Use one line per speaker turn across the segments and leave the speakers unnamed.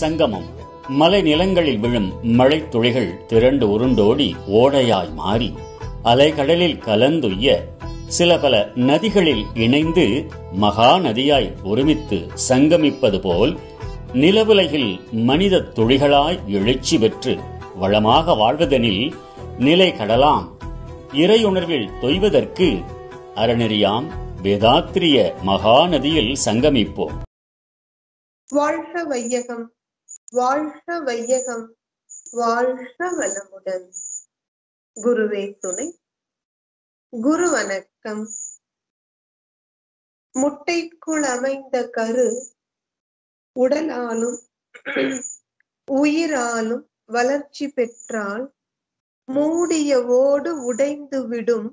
சங்கமம் மலை நிலங்களில் விழும் மழை துளிகள் திரண்டு உருண்டோடி ஓடையாய் மாறி அலைகடலில் கலந்துய்ய சில பல நதிகளில் இணைந்து மகா நதியாய் ஒருமித்து சங்கமிப்பது போல் நிலவுலகில் மனித துளிகளாய் எழுச்சி பெற்று வளமாக வாழ்வதெனில் நிலை கடலாம் இறையுணர்வில் தொய்வதற்கு அறநெறியாம் வேதாத்திரிய மகாநதியில் சங்கமிப்போம்
வாழ்க வையகம் வாழ்க வையகம் வாழ்க வளமுடன் குருவே துணை குரு வணக்கம் முட்டைக்குள் அமைந்த கரு உடலாலும் உயிராலும் வளர்ச்சி பெற்றால் மூடிய ஓடு உடைந்து விடும்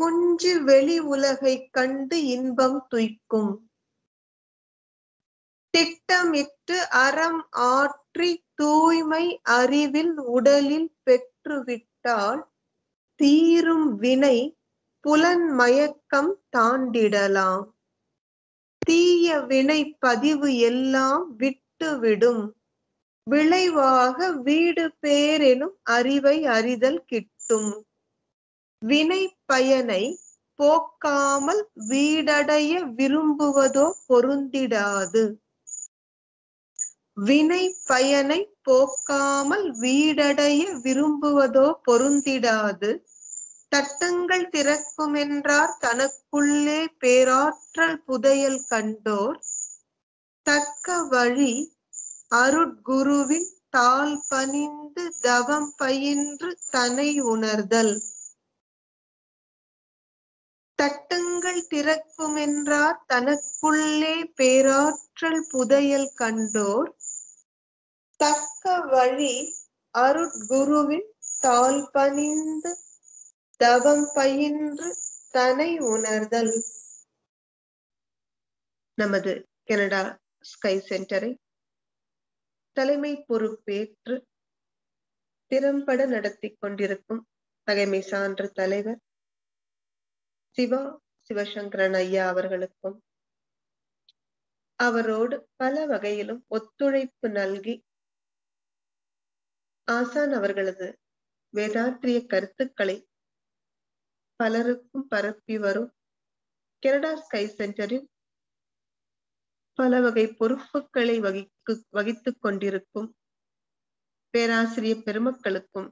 குஞ்சு வெளி உலகை கண்டு இன்பம் துய்க்கும் திட்டமிட்டு அறம் ஆற்றி தூய்மை அறிவில் உடலில் பெற்றுவிட்டால் தீரும் வினை புலன் மயக்கம் தாண்டிடலாம் தீய வினை பதிவு எல்லாம் விட்டுவிடும் விளைவாக வீடு பேரெனும் அறிவை அறிதல் கிட்டும் வினை பயனை போக்காமல் வீடடைய விரும்புவதோ பொருந்திடாது வினை பயனை போக்காமல் வீடடைய விரும்புவதோ பொருந்திடாது தட்டங்கள் திறக்கும் என்றார் தனக்குள்ளே பேராற்றல் புதையல் கண்டோர் தக்க வழி அருட்குருவின் தால் பணிந்து தவம் பயின்று தனை உணர்தல் தட்டங்கள் திறக்கும் என்றார் தனக்குள்ளே பேராற்றல் புதையல் கண்டோர் தக்க வழி அருட்குருவின் தால் பணிந்து தவம் பயின்று தனை உணர்தல் நமது கனடா ஸ்கை சென்டரை தலைமை பொறுப்பேற்று திறம்பட நடத்தி கொண்டிருக்கும் தலைமை சான்று தலைவர் சிவா சிவசங்கரன் ஐயா அவர்களுக்கும் அவரோடு பல வகையிலும் ஒத்துழைப்பு நல்கி ஆசான் அவர்களது வேதாற்றிய கருத்துக்களை பலருக்கும் பரப்பி வரும் கெனடா ஸ்கை சென்டரில் பல வகை பொறுப்புகளை வகிக்கு வகித்துக் கொண்டிருக்கும் பேராசிரியர் பெருமக்களுக்கும்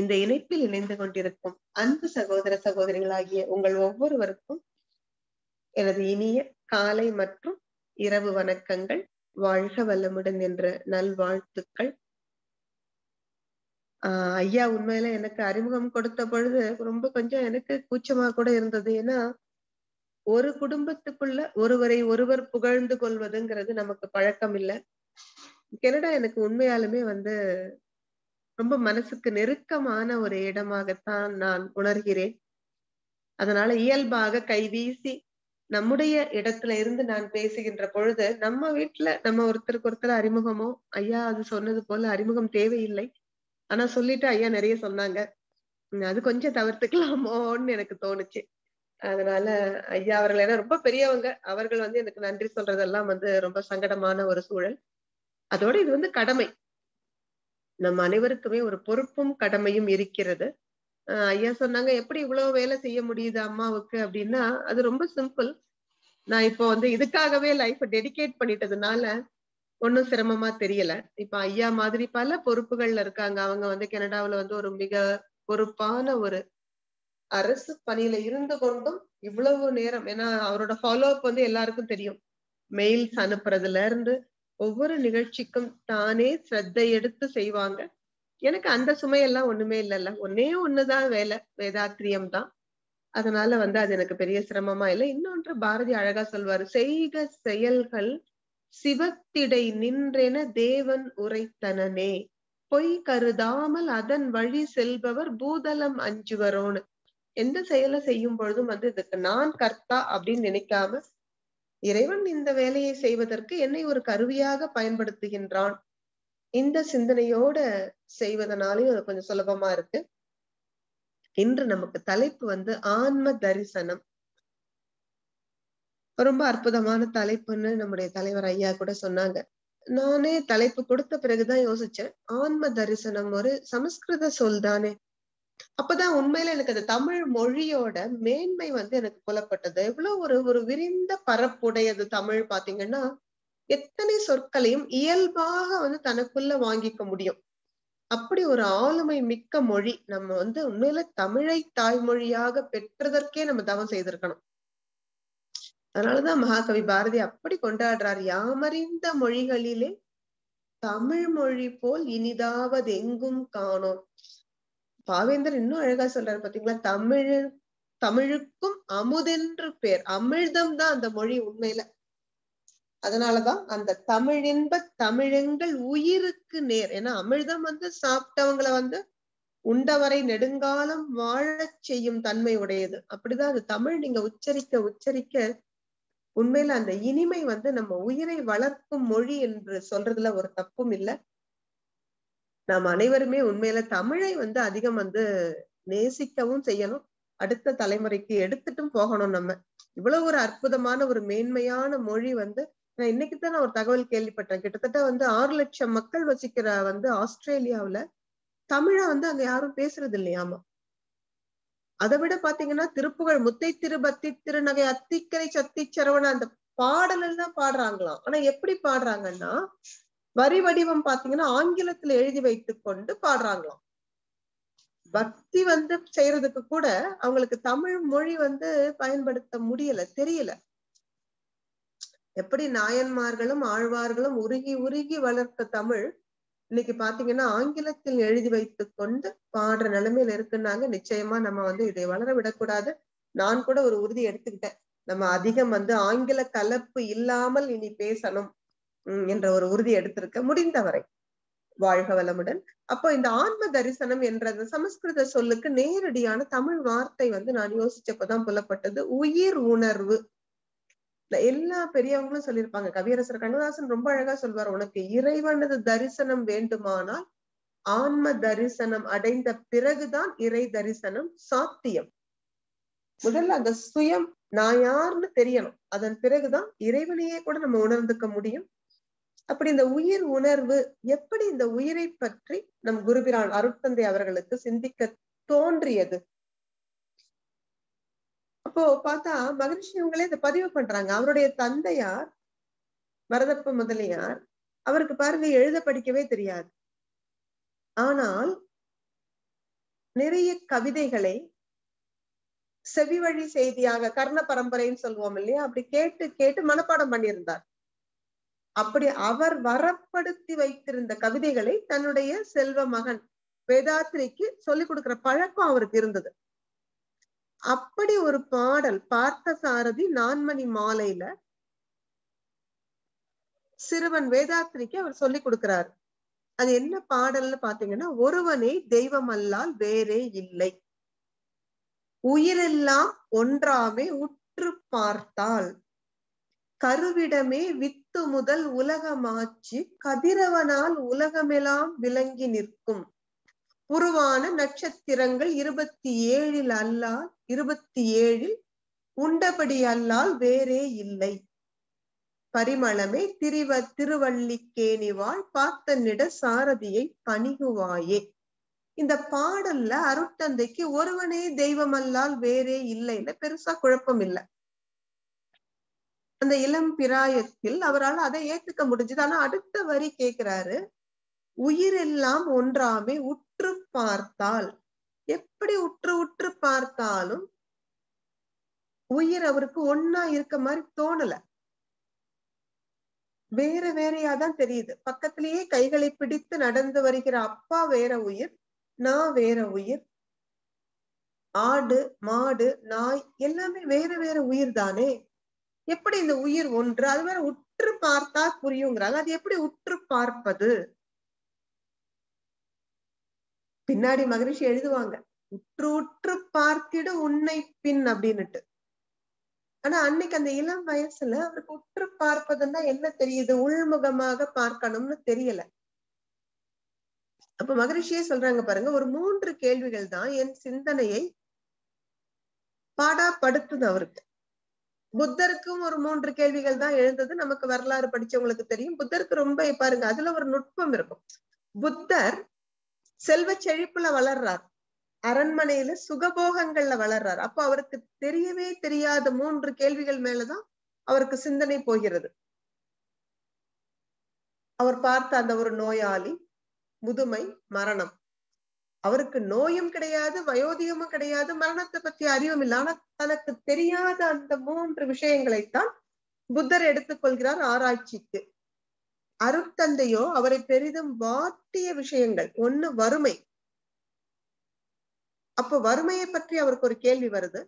இந்த இணைப்பில் இணைந்து கொண்டிருக்கும் அன்பு சகோதர சகோதரிகளாகிய உங்கள் ஒவ்வொருவருக்கும் எனது இனிய காலை மற்றும் இரவு வணக்கங்கள் வாழ்க வல்லமுடன் என்ற நல்வாழ்த்துக்கள் ஆஹ் ஐயா உண்மையில எனக்கு அறிமுகம் கொடுத்த பொழுது ரொம்ப கொஞ்சம் எனக்கு கூச்சமா கூட இருந்தது ஏன்னா ஒரு குடும்பத்துக்குள்ள ஒருவரை ஒருவர் புகழ்ந்து கொள்வதுங்கிறது நமக்கு பழக்கம் இல்லை கனடா எனக்கு உண்மையாலுமே வந்து ரொம்ப மனசுக்கு நெருக்கமான ஒரு இடமாகத்தான் நான் உணர்கிறேன் அதனால இயல்பாக வீசி நம்முடைய இடத்துல இருந்து நான் பேசுகின்ற பொழுது நம்ம வீட்டுல நம்ம ஒருத்தருக்கு ஒருத்தர் அறிமுகமோ ஐயா அது சொன்னது போல அறிமுகம் தேவையில்லை ஆனா சொல்லிட்டு ஐயா நிறைய சொன்னாங்க அது கொஞ்சம் தவிர்த்துக்கலாமோன்னு எனக்கு தோணுச்சு அதனால ஐயா அவர்கள் ஏன்னா ரொம்ப பெரியவங்க அவர்கள் வந்து எனக்கு நன்றி சொல்றதெல்லாம் வந்து ரொம்ப சங்கடமான ஒரு சூழல் அதோட இது வந்து கடமை நம்ம அனைவருக்குமே ஒரு பொறுப்பும் கடமையும் இருக்கிறது ஐயா சொன்னாங்க எப்படி இவ்வளவு வேலை செய்ய முடியுது அம்மாவுக்கு அப்படின்னா அது ரொம்ப சிம்பிள் நான் இப்போ வந்து இதுக்காகவே லைஃப் டெடிகேட் பண்ணிட்டதுனால ஒன்றும் சிரமமா தெரியல இப்ப ஐயா மாதிரி பல பொறுப்புகள்ல இருக்காங்க அவங்க வந்து கனடாவில வந்து ஒரு மிக பொறுப்பான ஒரு அரசு பணியில இருந்து கொண்டும் இவ்வளவு நேரம் ஏன்னா அவரோட ஃபாலோ அப் வந்து எல்லாருக்கும் தெரியும் மெயில்ஸ் அனுப்புறதுல இருந்து ஒவ்வொரு நிகழ்ச்சிக்கும் தானே சிரத்தை எடுத்து செய்வாங்க எனக்கு அந்த சுமையெல்லாம் ஒண்ணுமே இல்லைல்ல ஒன்னே ஒண்ணுதான் வேலை வேதாத்திரியம் தான் அதனால வந்து அது எனக்கு பெரிய சிரமமா இல்லை இன்னொன்று பாரதி அழகா சொல்வாரு செய்க செயல்கள் சிவத்திடை நின்றென தேவன் உரைத்தனனே பொய் கருதாமல் அதன் வழி செல்பவர் பூதலம் அஞ்சுவரோனு எந்த செயலை செய்யும் பொழுதும் வந்து இதுக்கு நான் கர்த்தா அப்படின்னு நினைக்காம இறைவன் இந்த வேலையை செய்வதற்கு என்னை ஒரு கருவியாக பயன்படுத்துகின்றான் இந்த சிந்தனையோட செய்வதனாலையும் அது கொஞ்சம் சுலபமா இருக்கு இன்று நமக்கு தலைப்பு வந்து ஆன்ம தரிசனம் ரொம்ப அற்புதமான தலைப்புன்னு நம்முடைய தலைவர் ஐயா கூட சொன்னாங்க நானே தலைப்பு கொடுத்த பிறகுதான் யோசிச்சேன் ஆன்ம தரிசனம் ஒரு சமஸ்கிருத சொல் தானே அப்பதான் உண்மையில எனக்கு அந்த தமிழ் மொழியோட மேன்மை வந்து எனக்கு புலப்பட்டது எவ்வளவு ஒரு ஒரு விரிந்த பரப்புடையது தமிழ் பாத்தீங்கன்னா எத்தனை சொற்களையும் இயல்பாக வந்து தனக்குள்ள வாங்கிக்க முடியும் அப்படி ஒரு ஆளுமை மிக்க மொழி நம்ம வந்து உண்மையில தமிழை தாய்மொழியாக பெற்றதற்கே நம்ம தவம் செய்திருக்கணும் அதனாலதான் மகாகவி பாரதி அப்படி கொண்டாடுறார் யாமறிந்த மொழிகளிலே தமிழ் மொழி போல் இனிதாவது எங்கும் காணோம் பாவேந்தர் இன்னும் அழகா சொல்றாரு பாத்தீங்களா தமிழ் தமிழுக்கும் அமுதென்று பேர் அமிழ்தம் தான் அந்த மொழி உண்மையில அதனாலதான் அந்த தமிழ் என்ப தமிழெங்கள் உயிருக்கு நேர் ஏன்னா அமிழ்தம் வந்து சாப்பிட்டவங்களை வந்து உண்டவரை நெடுங்காலம் வாழச் செய்யும் தன்மை உடையது அப்படிதான் அது தமிழ் நீங்க உச்சரிக்க உச்சரிக்க உண்மையில அந்த இனிமை வந்து நம்ம உயிரை வளர்க்கும் மொழி என்று சொல்றதுல ஒரு தப்பும் இல்லை நாம் அனைவருமே உண்மையில தமிழை வந்து அதிகம் வந்து நேசிக்கவும் செய்யணும் அடுத்த தலைமுறைக்கு எடுத்துட்டும் போகணும் நம்ம இவ்வளவு ஒரு அற்புதமான ஒரு மேன்மையான மொழி வந்து நான் இன்னைக்கு தான் ஒரு தகவல் கேள்விப்பட்டேன் கிட்டத்தட்ட வந்து ஆறு லட்சம் மக்கள் வசிக்கிற வந்து ஆஸ்திரேலியாவில தமிழ வந்து அங்க யாரும் பேசுறது இல்லையாமா அதை விட பாத்தீங்கன்னா திருப்புகழ் முத்தை திருபத்தி திருநகை அத்திக்கரை சத்தி சரவண அந்த பாடல் எல்லாம் பாடுறாங்களாம் ஆனா எப்படி பாடுறாங்கன்னா வரி வடிவம் பாத்தீங்கன்னா ஆங்கிலத்துல எழுதி வைத்து கொண்டு பாடுறாங்களாம் பக்தி வந்து செய்யறதுக்கு கூட அவங்களுக்கு தமிழ் மொழி வந்து பயன்படுத்த முடியல தெரியல எப்படி நாயன்மார்களும் ஆழ்வார்களும் உருகி உருகி வளர்த்த தமிழ் இன்னைக்கு பாத்தீங்கன்னா ஆங்கிலத்தில் எழுதி வைத்து கொண்டு பாடுற நிலைமையில இருக்குன்னாங்க நிச்சயமா நம்ம வந்து இதை வளர விடக்கூடாது நான் கூட ஒரு உறுதி எடுத்துக்கிட்டேன் நம்ம அதிகம் வந்து ஆங்கில கலப்பு இல்லாமல் இனி பேசணும் என்ற ஒரு உறுதி எடுத்திருக்க முடிந்தவரை வாழ்க வளமுடன் அப்போ இந்த ஆன்ம தரிசனம் என்ற சமஸ்கிருத சொல்லுக்கு நேரடியான தமிழ் வார்த்தை வந்து நான் யோசிச்சப்பதான் புலப்பட்டது உயிர் உணர்வு எல்லா பெரியவங்களும் சொல்லியிருப்பாங்க கவியரசர் கண்ணதாசன் ரொம்ப அழகா சொல்வார் உனக்கு இறைவனது தரிசனம் வேண்டுமானால் ஆன்ம தரிசனம் அடைந்த பிறகுதான் இறை தரிசனம் சாத்தியம் முதல்ல அந்த சுயம் நான் யாருன்னு தெரியணும் அதன் பிறகுதான் இறைவனையே கூட நம்ம உணர்ந்துக்க முடியும் அப்படி இந்த உயிர் உணர்வு எப்படி இந்த உயிரை பற்றி நம் குருபிரான் அருட்தந்தை அவர்களுக்கு சிந்திக்க தோன்றியது அப்போ பார்த்தா மகரிஷி இவங்களே இதை பதிவு பண்றாங்க அவருடைய தந்தையார் வரதப்ப முதலியார் அவருக்கு பாருங்க எழுத படிக்கவே தெரியாது ஆனால் நிறைய கவிதைகளை செவி வழி செய்தியாக கர்ண பரம்பரைன்னு சொல்லுவோம் இல்லையா அப்படி கேட்டு கேட்டு மனப்பாடம் பண்ணியிருந்தார் அப்படி அவர் வரப்படுத்தி வைத்திருந்த கவிதைகளை தன்னுடைய செல்வ மகன் வேதாத்ரிக்கு சொல்லிக் கொடுக்கிற பழக்கம் அவருக்கு இருந்தது அப்படி ஒரு பாடல் பார்த்த சாரதி நான்மணி மாலையில சிறுவன் வேதாத்திரிக்கு அவர் சொல்லி கொடுக்கிறாரு அது என்ன பாடல்னு பாத்தீங்கன்னா ஒருவனே தெய்வம் அல்லால் வேறே இல்லை உயிரெல்லாம் ஒன்றாமே உற்று பார்த்தால் கருவிடமே வித்து முதல் உலகமாச்சு கதிரவனால் உலகமெல்லாம் விளங்கி நிற்கும் உருவான நட்சத்திரங்கள் இருபத்தி ஏழில் அல்லால் இருபத்தி ஏழில் உண்டபடி அல்லால் வேறே இல்லை பரிமளமே திரிவ திருவள்ளிக்கேணிவாள் பார்த்தனிட சாரதியை பணிகுவாயே இந்த பாடல்ல அருட்டந்தைக்கு ஒருவனே தெய்வம் அல்லால் வேறே இல்லைன்னு பெருசா குழப்பம் இல்லை அந்த இளம் பிராயத்தில் அவரால் அதை ஏத்துக்க முடிஞ்சது ஆனா அடுத்த வரி கேக்குறாரு உயிரெல்லாம் ஒன்றாமே உற்று பார்த்தால் எப்படி உற்று உற்று பார்த்தாலும் உயிர் அவருக்கு ஒன்னா இருக்க மாதிரி தோணல வேற வேறையா தான் தெரியுது பக்கத்திலேயே கைகளை பிடித்து நடந்து வருகிற அப்பா வேற உயிர் நான் வேற உயிர் ஆடு மாடு நாய் எல்லாமே வேற வேற உயிர் தானே எப்படி இந்த உயிர் ஒன்று அது வேற உற்று பார்த்தா புரியுங்கிறாங்க அது எப்படி உற்று பார்ப்பது பின்னாடி மகரிஷி எழுதுவாங்க உற்று உற்று பார்த்திட உன்னை பின் அப்படின்னுட்டு ஆனா அன்னைக்கு அந்த இளம் வயசுல அவருக்கு உற்று பார்ப்பதுன்னா என்ன தெரியுது உள்முகமாக பார்க்கணும்னு தெரியல அப்ப மகரிஷியே சொல்றாங்க பாருங்க ஒரு மூன்று கேள்விகள் தான் என் சிந்தனையை பாடாப்படுத்துது அவருக்கு புத்தருக்கும் ஒரு மூன்று கேள்விகள் தான் எழுந்தது நமக்கு வரலாறு படிச்சவங்களுக்கு தெரியும் புத்தருக்கு ரொம்ப பாருங்க அதுல ஒரு நுட்பம் இருக்கும் புத்தர் செல்வ செழிப்புல வளர்றார் அரண்மனையில சுகபோகங்கள்ல வளர்றார் அப்ப அவருக்கு தெரியவே தெரியாத மூன்று கேள்விகள் மேலதான் அவருக்கு சிந்தனை போகிறது அவர் பார்த்த அந்த ஒரு நோயாளி முதுமை மரணம் அவருக்கு நோயும் கிடையாது வயோதிகமும் கிடையாது மரணத்தை பத்தி அறிவும் இல்லை ஆனா தனக்கு தெரியாத அந்த மூன்று விஷயங்களைத்தான் புத்தர் எடுத்துக்கொள்கிறார் ஆராய்ச்சிக்கு அருட்தந்தையோ அவரை பெரிதும் வாட்டிய விஷயங்கள் ஒண்ணு வறுமை அப்ப வறுமையை பற்றி அவருக்கு ஒரு கேள்வி வருது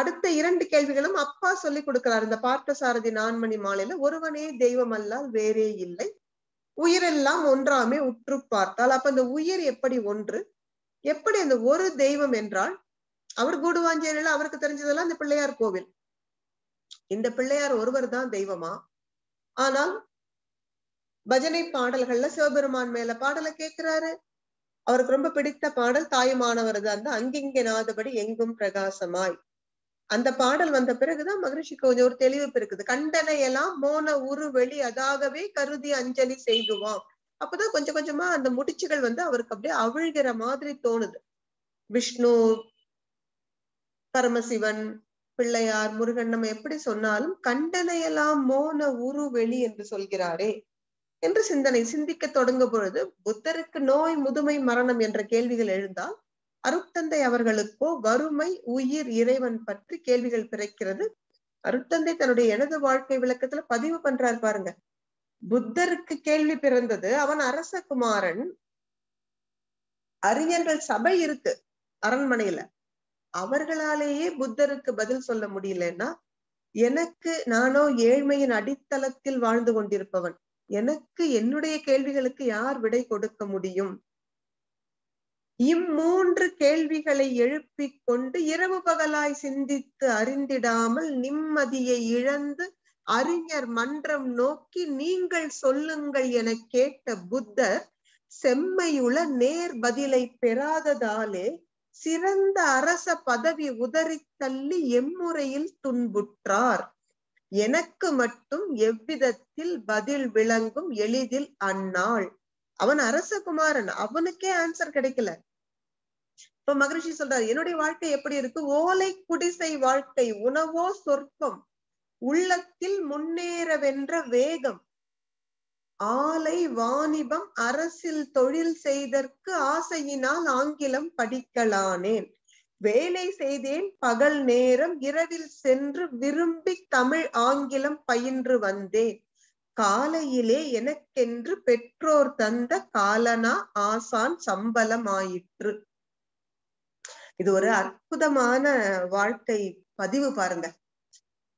அடுத்த இரண்டு கேள்விகளும் அப்பா சொல்லி கொடுக்கிறார் இந்த பார்த்தசாரதி நான்மணி மாலையில ஒருவனே தெய்வம் அல்லால் வேறே இல்லை உயிரெல்லாம் ஒன்றாமே உற்று பார்த்தால் அப்ப அந்த உயிர் எப்படி ஒன்று எப்படி அந்த ஒரு தெய்வம் என்றால் அவர் கூடுவாஞ்சேரியில அவருக்கு தெரிஞ்சதெல்லாம் அந்த பிள்ளையார் கோவில் இந்த பிள்ளையார் ஒருவர் தான் தெய்வமா ஆனால் பஜனை பாடல்கள்ல சிவபெருமான் மேல பாடலை கேட்கிறாரு அவருக்கு ரொம்ப பிடித்த பாடல் தாயுமானவர் அந்த அங்கிங்க நாதபடி எங்கும் பிரகாசமாய் அந்த பாடல் வந்த பிறகுதான் மகரிஷிக்கு கொஞ்சம் ஒரு தெளிவு இருக்குது கண்டனையெல்லாம் மோன உரு வெளி அதாகவே கருதி அஞ்சலி செய்துவான் அப்பதான் கொஞ்சம் கொஞ்சமா அந்த முடிச்சுகள் வந்து அவருக்கு அப்படியே அவிழ்கிற மாதிரி தோணுது விஷ்ணு பரமசிவன் பிள்ளையார் முருகன் நம்ம எப்படி சொன்னாலும் கண்டனையெல்லாம் மோன உரு வெளி என்று சொல்கிறாரே என்று சிந்தனை சிந்திக்க தொடங்கும் பொழுது புத்தருக்கு நோய் முதுமை மரணம் என்ற கேள்விகள் எழுந்தால் அருட்தந்தை அவர்களுக்கோ வறுமை உயிர் இறைவன் பற்றி கேள்விகள் பிறக்கிறது அருட்தந்தை தன்னுடைய எனது வாழ்க்கை விளக்கத்துல பதிவு பண்றாரு பாருங்க புத்தருக்கு கேள்வி பிறந்தது அவன் அரச குமாரன் அறிஞர்கள் சபை இருக்கு அரண்மனையில அவர்களாலேயே புத்தருக்கு பதில் சொல்ல முடியலன்னா எனக்கு நானோ ஏழ்மையின் அடித்தளத்தில் வாழ்ந்து கொண்டிருப்பவன் எனக்கு என்னுடைய கேள்விகளுக்கு யார் விடை கொடுக்க முடியும் இம்மூன்று கேள்விகளை எழுப்பிக் கொண்டு இரவு பகலாய் சிந்தித்து அறிந்திடாமல் நிம்மதியை இழந்து அறிஞர் மன்றம் நோக்கி நீங்கள் சொல்லுங்கள் என கேட்ட புத்தர் செம்மையுள நேர் பதிலை பெறாததாலே சிறந்த அரச பதவி உதறித்தள்ளி எம்முறையில் துன்புற்றார் எனக்கு மட்டும் எவ்விதத்தில் பதில் விளங்கும் எளிதில் அந்நாள் அவன் அரசகுமாரன் அவனுக்கே ஆன்சர் கிடைக்கல இப்ப மகரிஷி சொல்றாரு என்னுடைய வாழ்க்கை எப்படி இருக்கு ஓலை குடிசை வாழ்க்கை உணவோ சொற்பம் உள்ளத்தில் முன்னேறவென்ற வேகம் ஆலை வாணிபம் அரசில் தொழில் செய்தற்கு ஆசையினால் ஆங்கிலம் படிக்கலானேன் வேலை செய்தேன் பகல் நேரம் இரவில் சென்று விரும்பி தமிழ் ஆங்கிலம் பயின்று வந்தேன் காலையிலே எனக்கென்று பெற்றோர் தந்த காலனா ஆசான் சம்பளம் ஆயிற்று இது ஒரு அற்புதமான வாழ்க்கை பதிவு பாருங்க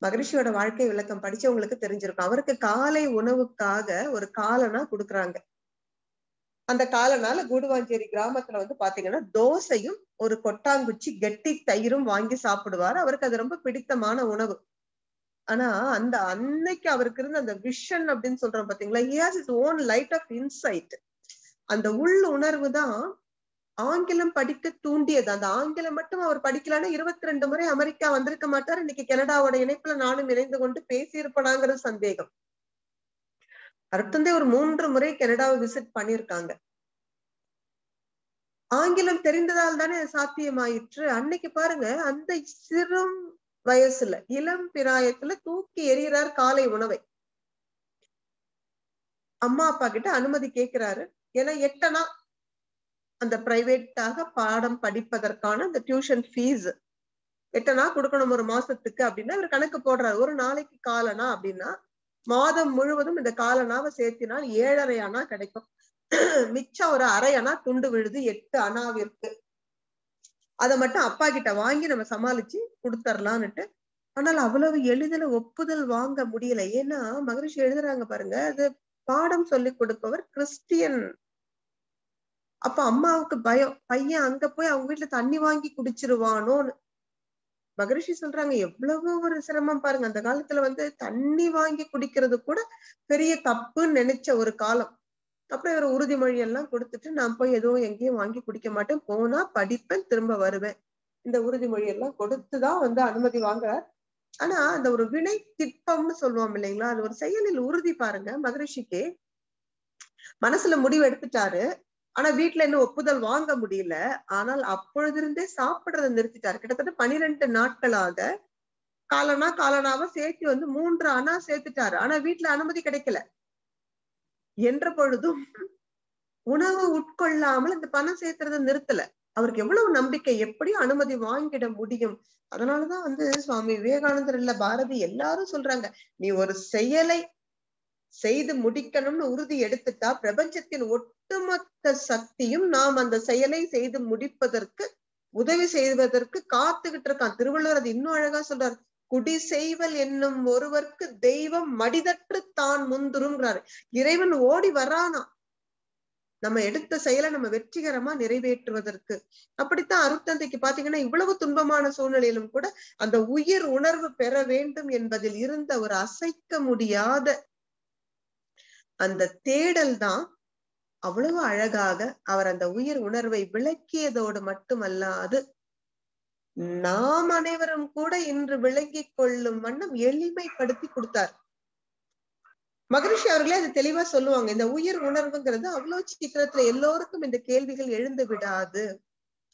மகரிஷியோட வாழ்க்கை விளக்கம் படிச்சவங்களுக்கு தெரிஞ்சிருக்கும் அவருக்கு காலை உணவுக்காக ஒரு காலனா கொடுக்குறாங்க அந்த காலனால கூடுவாஞ்சேரி கிராமத்துல வந்து பாத்தீங்கன்னா தோசையும் ஒரு கொட்டாங்குச்சி கெட்டி தயிரும் வாங்கி சாப்பிடுவாரு அவருக்கு அது ரொம்ப பிடித்தமான உணவு ஆனா அந்த அன்னைக்கு அவருக்கு இருந்த அந்த விஷன் அப்படின்னு சொல்றோம் பாத்தீங்களா he has his own light of insight அந்த உள் உணர்வு தான் ஆங்கிலம் படிக்க தூண்டியது அந்த ஆங்கிலம் மட்டும் அவர் படிக்கலான்னு இருபத்தி ரெண்டு முறை அமெரிக்கா வந்திருக்க மாட்டார் இன்னைக்கு கனடாவோட இணைப்புல நானும் இணைந்து கொண்டு பேசியிருப்பனாங்கிற சந்தேகம் அருட்தந்தை ஒரு மூன்று முறை கனடாவை விசிட் பண்ணியிருக்காங்க ஆங்கிலம் தெரிந்ததால் தானே சாத்தியமாயிற்று அன்னைக்கு பாருங்க அந்த சிறும் வயசுல இளம் பிராயத்துல தூக்கி எறிகிறார் காலை உணவை அம்மா அப்பா கிட்ட அனுமதி கேட்கிறாரு ஏன்னா எட்டனா அந்த பிரைவேட்டாக பாடம் படிப்பதற்கான அந்த டியூஷன் ஃபீஸ் எட்டனா கொடுக்கணும் ஒரு மாசத்துக்கு அப்படின்னா இவர் கணக்கு போடுறாரு ஒரு நாளைக்கு காலனா அப்படின்னா மாதம் முழுவதும் இந்த காலனாவ சேர்த்தினால் ஏழரை அணா கிடைக்கும் மிச்சம் ஒரு அரை அணா துண்டு விழுது எட்டு அணாவிற்கு அதை மட்டும் அப்பா கிட்ட வாங்கி நம்ம சமாளிச்சு கொடுத்துர்லான்னுட்டு ஆனால் அவ்வளவு எளிதில் ஒப்புதல் வாங்க முடியல ஏன்னா மகரிஷி எழுதுறாங்க பாருங்க அது பாடம் சொல்லி கொடுப்பவர் கிறிஸ்டியன் அப்ப அம்மாவுக்கு பயம் பையன் அங்க போய் அவங்க வீட்டுல தண்ணி வாங்கி குடிச்சிருவானோன்னு மகரிஷி சொல்றாங்க எவ்வளவு ஒரு சிரமம் பாருங்க அந்த காலத்துல வந்து தண்ணி வாங்கி குடிக்கிறது கூட பெரிய தப்புன்னு நினைச்ச ஒரு காலம் அப்புறம் இவர் உறுதிமொழி எல்லாம் கொடுத்துட்டு நான் போய் எதுவும் எங்கேயும் வாங்கி குடிக்க மாட்டேன் போனா படிப்பேன் திரும்ப வருவேன் இந்த உறுதிமொழி எல்லாம் கொடுத்துதான் வந்து அனுமதி வாங்குறார் ஆனா அந்த ஒரு வினை திட்பம்னு சொல்லுவோம் இல்லைங்களா அது ஒரு செயலில் உறுதி பாருங்க மகரிஷிக்கு மனசுல முடிவு எடுத்துட்டாரு ஆனா வீட்டுல இன்னும் ஒப்புதல் வாங்க முடியல ஆனால் அப்பொழுதிருந்தே சாப்பிடுறதை நிறுத்திட்டாரு கிட்டத்தட்ட பனிரெண்டு நாட்களாக காலனா காலனாவா சேர்த்து வந்து மூன்று அணா சேர்த்துட்டாரு ஆனா வீட்டுல அனுமதி கிடைக்கல என்ற பொழுதும் உணவு உட்கொள்ளாமல் இந்த பணம் சேர்த்துறதை நிறுத்தல அவருக்கு எவ்வளவு நம்பிக்கை எப்படி அனுமதி வாங்கிட முடியும் அதனாலதான் வந்து சுவாமி விவேகானந்தர் இல்ல பாரதி எல்லாரும் சொல்றாங்க நீ ஒரு செயலை செய்து முடிக்கணும்னு உறுதி எடுத்துட்டா பிரபஞ்சத்தின் ஒட்டுமொத்த சக்தியும் நாம் அந்த செயலை செய்து முடிப்பதற்கு உதவி செய்வதற்கு காத்துக்கிட்டு இருக்கான் திருவள்ளுவர் அது இன்னும் அழகா சொல்றாரு குடி செய்வல் என்னும் ஒருவருக்கு தெய்வம் மடிதற்று தான் முந்துருங்கிறாரு இறைவன் ஓடி வரானா நம்ம எடுத்த செயலை நம்ம வெற்றிகரமா நிறைவேற்றுவதற்கு அப்படித்தான் அருத்தந்தைக்கு பாத்தீங்கன்னா இவ்வளவு துன்பமான சூழ்நிலையிலும் கூட அந்த உயிர் உணர்வு பெற வேண்டும் என்பதில் இருந்த ஒரு அசைக்க முடியாத அந்த தேடல் தான் அவ்வளவு அழகாக அவர் அந்த உயிர் உணர்வை விளக்கியதோடு மட்டுமல்லாது நாம் அனைவரும் கூட இன்று விளங்கிக் கொள்ளும் வண்ணம் எளிமைப்படுத்தி கொடுத்தார் மகரிஷி அவர்களே அது தெளிவா சொல்லுவாங்க இந்த உயிர் உணர்வுங்கிறது அவ்வளவு சீக்கிரத்துல எல்லோருக்கும் இந்த கேள்விகள் எழுந்து விடாது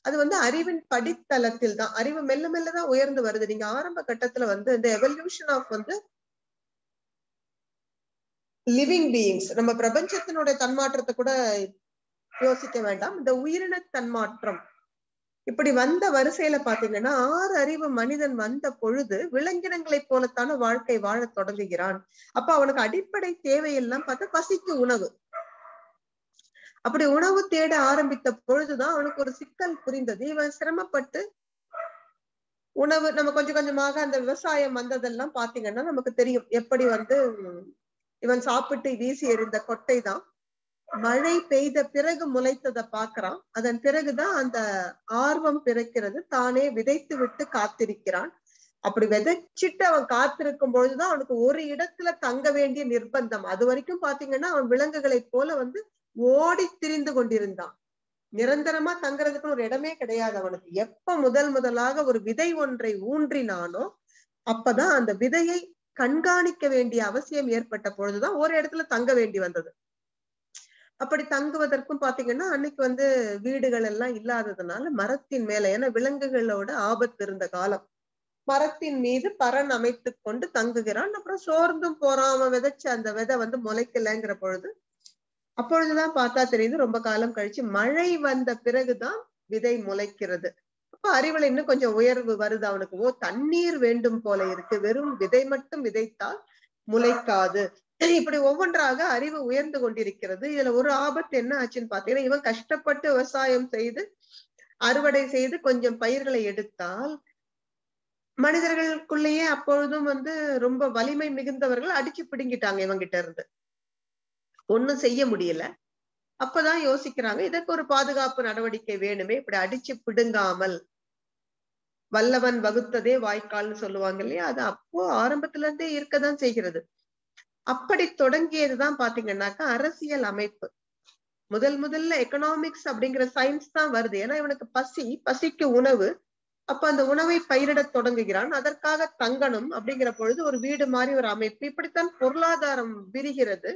அது வந்து அறிவின் படித்தளத்தில் தான் அறிவு மெல்ல மெல்லதான் உயர்ந்து வருது நீங்க ஆரம்ப கட்டத்துல வந்து இந்த எவல்யூஷன் ஆஃப் வந்து லிவிங் பீயிங்ஸ் நம்ம பிரபஞ்சத்தினுடைய தன்மாற்றத்தை கூட யோசிக்க வேண்டாம் இந்த உயிரின தன்மாற்றம் இப்படி வந்த வரிசையில பாத்தீங்கன்னா ஆறு அறிவு மனிதன் வந்த பொழுது விலங்கினங்களை போலத்தான வாழ்க்கை வாழத் தொடங்குகிறான் அப்ப அவனுக்கு அடிப்படை தேவையெல்லாம் பார்த்தா பசிக்கு உணவு அப்படி உணவு தேட ஆரம்பித்த பொழுதுதான் அவனுக்கு ஒரு சிக்கல் புரிந்தது இவன் சிரமப்பட்டு உணவு நம்ம கொஞ்சம் கொஞ்சமாக அந்த விவசாயம் வந்ததெல்லாம் பாத்தீங்கன்னா நமக்கு தெரியும் எப்படி வந்து இவன் சாப்பிட்டு வீசி எறிந்த கொட்டை தான் மழை பெய்த பிறகு முளைத்ததை பாக்குறான் அதன் பிறகுதான் அந்த ஆர்வம் பிறக்கிறது தானே விதைத்து விட்டு காத்திருக்கிறான் அப்படி விதைச்சிட்டு அவன் காத்திருக்கும் பொழுதுதான் அவனுக்கு ஒரு இடத்துல தங்க வேண்டிய நிர்பந்தம் அது வரைக்கும் பாத்தீங்கன்னா அவன் விலங்குகளை போல வந்து ஓடி திரிந்து கொண்டிருந்தான் நிரந்தரமா தங்குறதுக்குன்னு ஒரு இடமே கிடையாது அவனுக்கு எப்ப முதல் முதலாக ஒரு விதை ஒன்றை ஊன்றினானோ அப்பதான் அந்த விதையை கண்காணிக்க வேண்டிய அவசியம் ஏற்பட்ட பொழுதுதான் ஒரு இடத்துல தங்க வேண்டி வந்தது அப்படி தங்குவதற்கும் பாத்தீங்கன்னா அன்னைக்கு வந்து வீடுகள் எல்லாம் இல்லாததுனால மரத்தின் மேல ஏன்னா விலங்குகளோட ஆபத்து இருந்த காலம் மரத்தின் மீது பரன் அமைத்து கொண்டு தங்குகிறான் அப்புறம் சோர்ந்தும் போறாம விதைச்ச அந்த விதை வந்து முளைக்கலைங்கிற பொழுது அப்பொழுதுதான் பார்த்தா தெரியுது ரொம்ப காலம் கழிச்சு மழை வந்த பிறகுதான் விதை முளைக்கிறது அறிவுல இன்னும் கொஞ்சம் உயர்வு வருது அவனுக்கு ஓ தண்ணீர் வேண்டும் போல இருக்கு வெறும் விதை மட்டும் விதைத்தால் முளைக்காது இப்படி ஒவ்வொன்றாக அறிவு உயர்ந்து கொண்டிருக்கிறது இதுல ஒரு ஆபத்து என்ன ஆச்சுன்னு பாத்தீங்கன்னா இவன் கஷ்டப்பட்டு விவசாயம் செய்து அறுவடை செய்து கொஞ்சம் பயிர்களை எடுத்தால் மனிதர்களுக்குள்ளேயே அப்பொழுதும் வந்து ரொம்ப வலிமை மிகுந்தவர்கள் அடிச்சு பிடுங்கிட்டாங்க இவங்கிட்ட இருந்து ஒன்னும் செய்ய முடியல அப்பதான் யோசிக்கிறாங்க இதற்கு ஒரு பாதுகாப்பு நடவடிக்கை வேணுமே இப்படி அடிச்சு பிடுங்காமல் வல்லவன் வகுத்ததே வாய்க்கால்னு சொல்லுவாங்க இல்லையா அது அப்போ ஆரம்பத்துல இருந்தே இருக்கதான் செய்கிறது அப்படி தொடங்கியதுதான் பாத்தீங்கன்னாக்கா அரசியல் அமைப்பு முதல் முதல்ல எக்கனாமிக்ஸ் அப்படிங்கிற சயின்ஸ் தான் வருது ஏன்னா இவனுக்கு பசி பசிக்கு உணவு அப்ப அந்த உணவை பயிரிட தொடங்குகிறான் அதற்காக தங்கணும் அப்படிங்கிற பொழுது ஒரு வீடு மாதிரி ஒரு அமைப்பு இப்படித்தான் பொருளாதாரம் விரிகிறது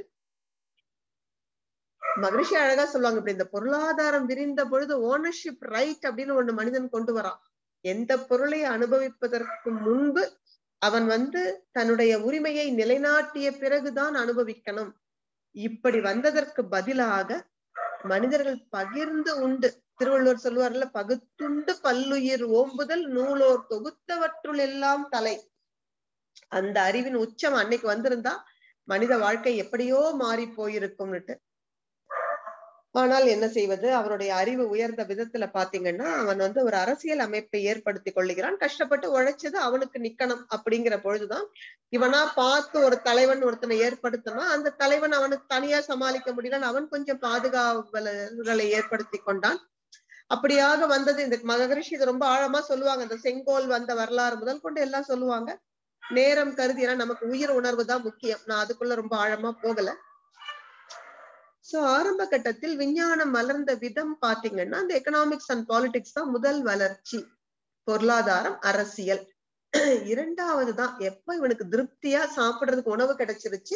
மகிழ்ச்சி அழகா சொல்லுவாங்க இப்படி இந்த பொருளாதாரம் விரிந்த பொழுது ஓனர்ஷிப் ரைட் அப்படின்னு ஒண்ணு மனிதன் கொண்டு வரான் எந்த பொருளை அனுபவிப்பதற்கு முன்பு அவன் வந்து தன்னுடைய உரிமையை நிலைநாட்டிய பிறகுதான் அனுபவிக்கணும் இப்படி வந்ததற்கு பதிலாக மனிதர்கள் பகிர்ந்து உண்டு திருவள்ளுவர் சொல்வார்ல பகுத்துண்டு பல்லுயிர் ஓம்புதல் நூலோர் தொகுத்தவற்றுள் எல்லாம் தலை அந்த அறிவின் உச்சம் அன்னைக்கு வந்திருந்தா மனித வாழ்க்கை எப்படியோ மாறி போயிருக்கும்னுட்டு ஆனால் என்ன செய்வது அவருடைய அறிவு உயர்ந்த விதத்துல பாத்தீங்கன்னா அவன் வந்து ஒரு அரசியல் அமைப்பை ஏற்படுத்தி கொள்ளுகிறான் கஷ்டப்பட்டு உழைச்சது அவனுக்கு நிக்கணும் அப்படிங்கிற பொழுதுதான் இவனா பார்த்து ஒரு தலைவன் ஒருத்தனை ஏற்படுத்தினா அந்த தலைவன் அவனுக்கு தனியா சமாளிக்க முடியல அவன் கொஞ்சம் பாதுகாவலர்களை ஏற்படுத்தி கொண்டான் அப்படியாக வந்தது இந்த மகரிஷி இது ரொம்ப ஆழமா சொல்லுவாங்க இந்த செங்கோல் வந்த வரலாறு முதல் கொண்டு எல்லாம் சொல்லுவாங்க நேரம் கருதி ஏன்னா நமக்கு உயிர் உணர்வு தான் முக்கியம் நான் அதுக்குள்ள ரொம்ப ஆழமா போகல சோ ஆரம்ப கட்டத்தில் விஞ்ஞானம் வளர்ந்த விதம் பாத்தீங்கன்னா இந்த எக்கனாமிக்ஸ் அண்ட் பாலிடிக்ஸ் தான் முதல் வளர்ச்சி பொருளாதாரம் அரசியல் இரண்டாவது தான் எப்ப இவனுக்கு திருப்தியா சாப்பிடுறதுக்கு உணவு கிடைச்சிருச்சு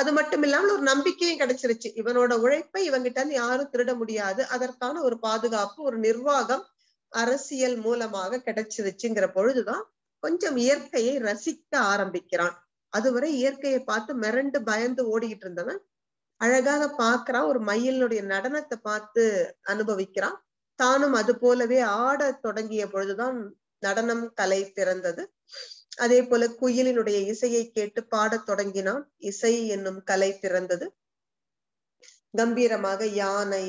அது மட்டும் இல்லாமல் ஒரு நம்பிக்கையும் கிடைச்சிருச்சு இவனோட உழைப்பை இவங்கிட்ட இருந்து யாரும் திருட முடியாது அதற்கான ஒரு பாதுகாப்பு ஒரு நிர்வாகம் அரசியல் மூலமாக கிடைச்சிருச்சுங்கிற பொழுதுதான் கொஞ்சம் இயற்கையை ரசிக்க ஆரம்பிக்கிறான் அதுவரை இயற்கையை பார்த்து மிரண்டு பயந்து ஓடிக்கிட்டு இருந்தவன் அழகாக பார்க்கிறான் ஒரு மயிலினுடைய நடனத்தை பார்த்து அனுபவிக்கிறான் தானும் அது போலவே ஆட தொடங்கிய பொழுதுதான் நடனம் கலை பிறந்தது அதே போல குயிலினுடைய இசையை கேட்டு பாடத் தொடங்கினான் இசை என்னும் கலை பிறந்தது கம்பீரமாக யானை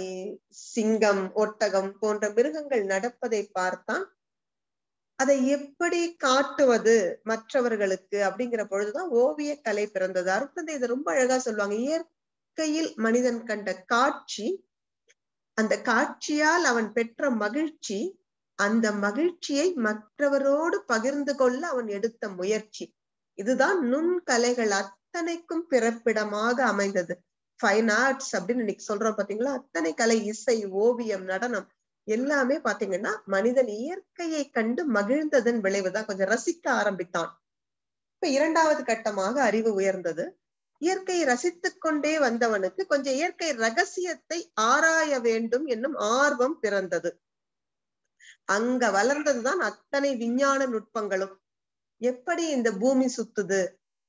சிங்கம் ஒட்டகம் போன்ற மிருகங்கள் நடப்பதை பார்த்தான் அதை எப்படி காட்டுவது மற்றவர்களுக்கு அப்படிங்கிற பொழுதுதான் ஓவிய கலை பிறந்தது அருந்தந்தை இதை ரொம்ப அழகா சொல்லுவாங்க இயற்கை இயற்கையில் மனிதன் கண்ட காட்சி அந்த காட்சியால் அவன் பெற்ற மகிழ்ச்சி அந்த மகிழ்ச்சியை மற்றவரோடு பகிர்ந்து கொள்ள அவன் எடுத்த முயற்சி இதுதான் நுண் கலைகள் அத்தனைக்கும் பிறப்பிடமாக அமைந்தது ஃபைன் ஆர்ட்ஸ் அப்படின்னு இன்னைக்கு சொல்றோம் பாத்தீங்களா அத்தனை கலை இசை ஓவியம் நடனம் எல்லாமே பாத்தீங்கன்னா மனிதன் இயற்கையை கண்டு மகிழ்ந்ததன் விளைவுதான் கொஞ்சம் ரசிக்க ஆரம்பித்தான் இப்ப இரண்டாவது கட்டமாக அறிவு உயர்ந்தது இயற்கையை ரசித்துக் கொண்டே வந்தவனுக்கு கொஞ்சம் இயற்கை ரகசியத்தை ஆராய வேண்டும் என்னும் ஆர்வம் பிறந்தது அங்க வளர்ந்ததுதான் அத்தனை விஞ்ஞான நுட்பங்களும் எப்படி இந்த பூமி சுத்துது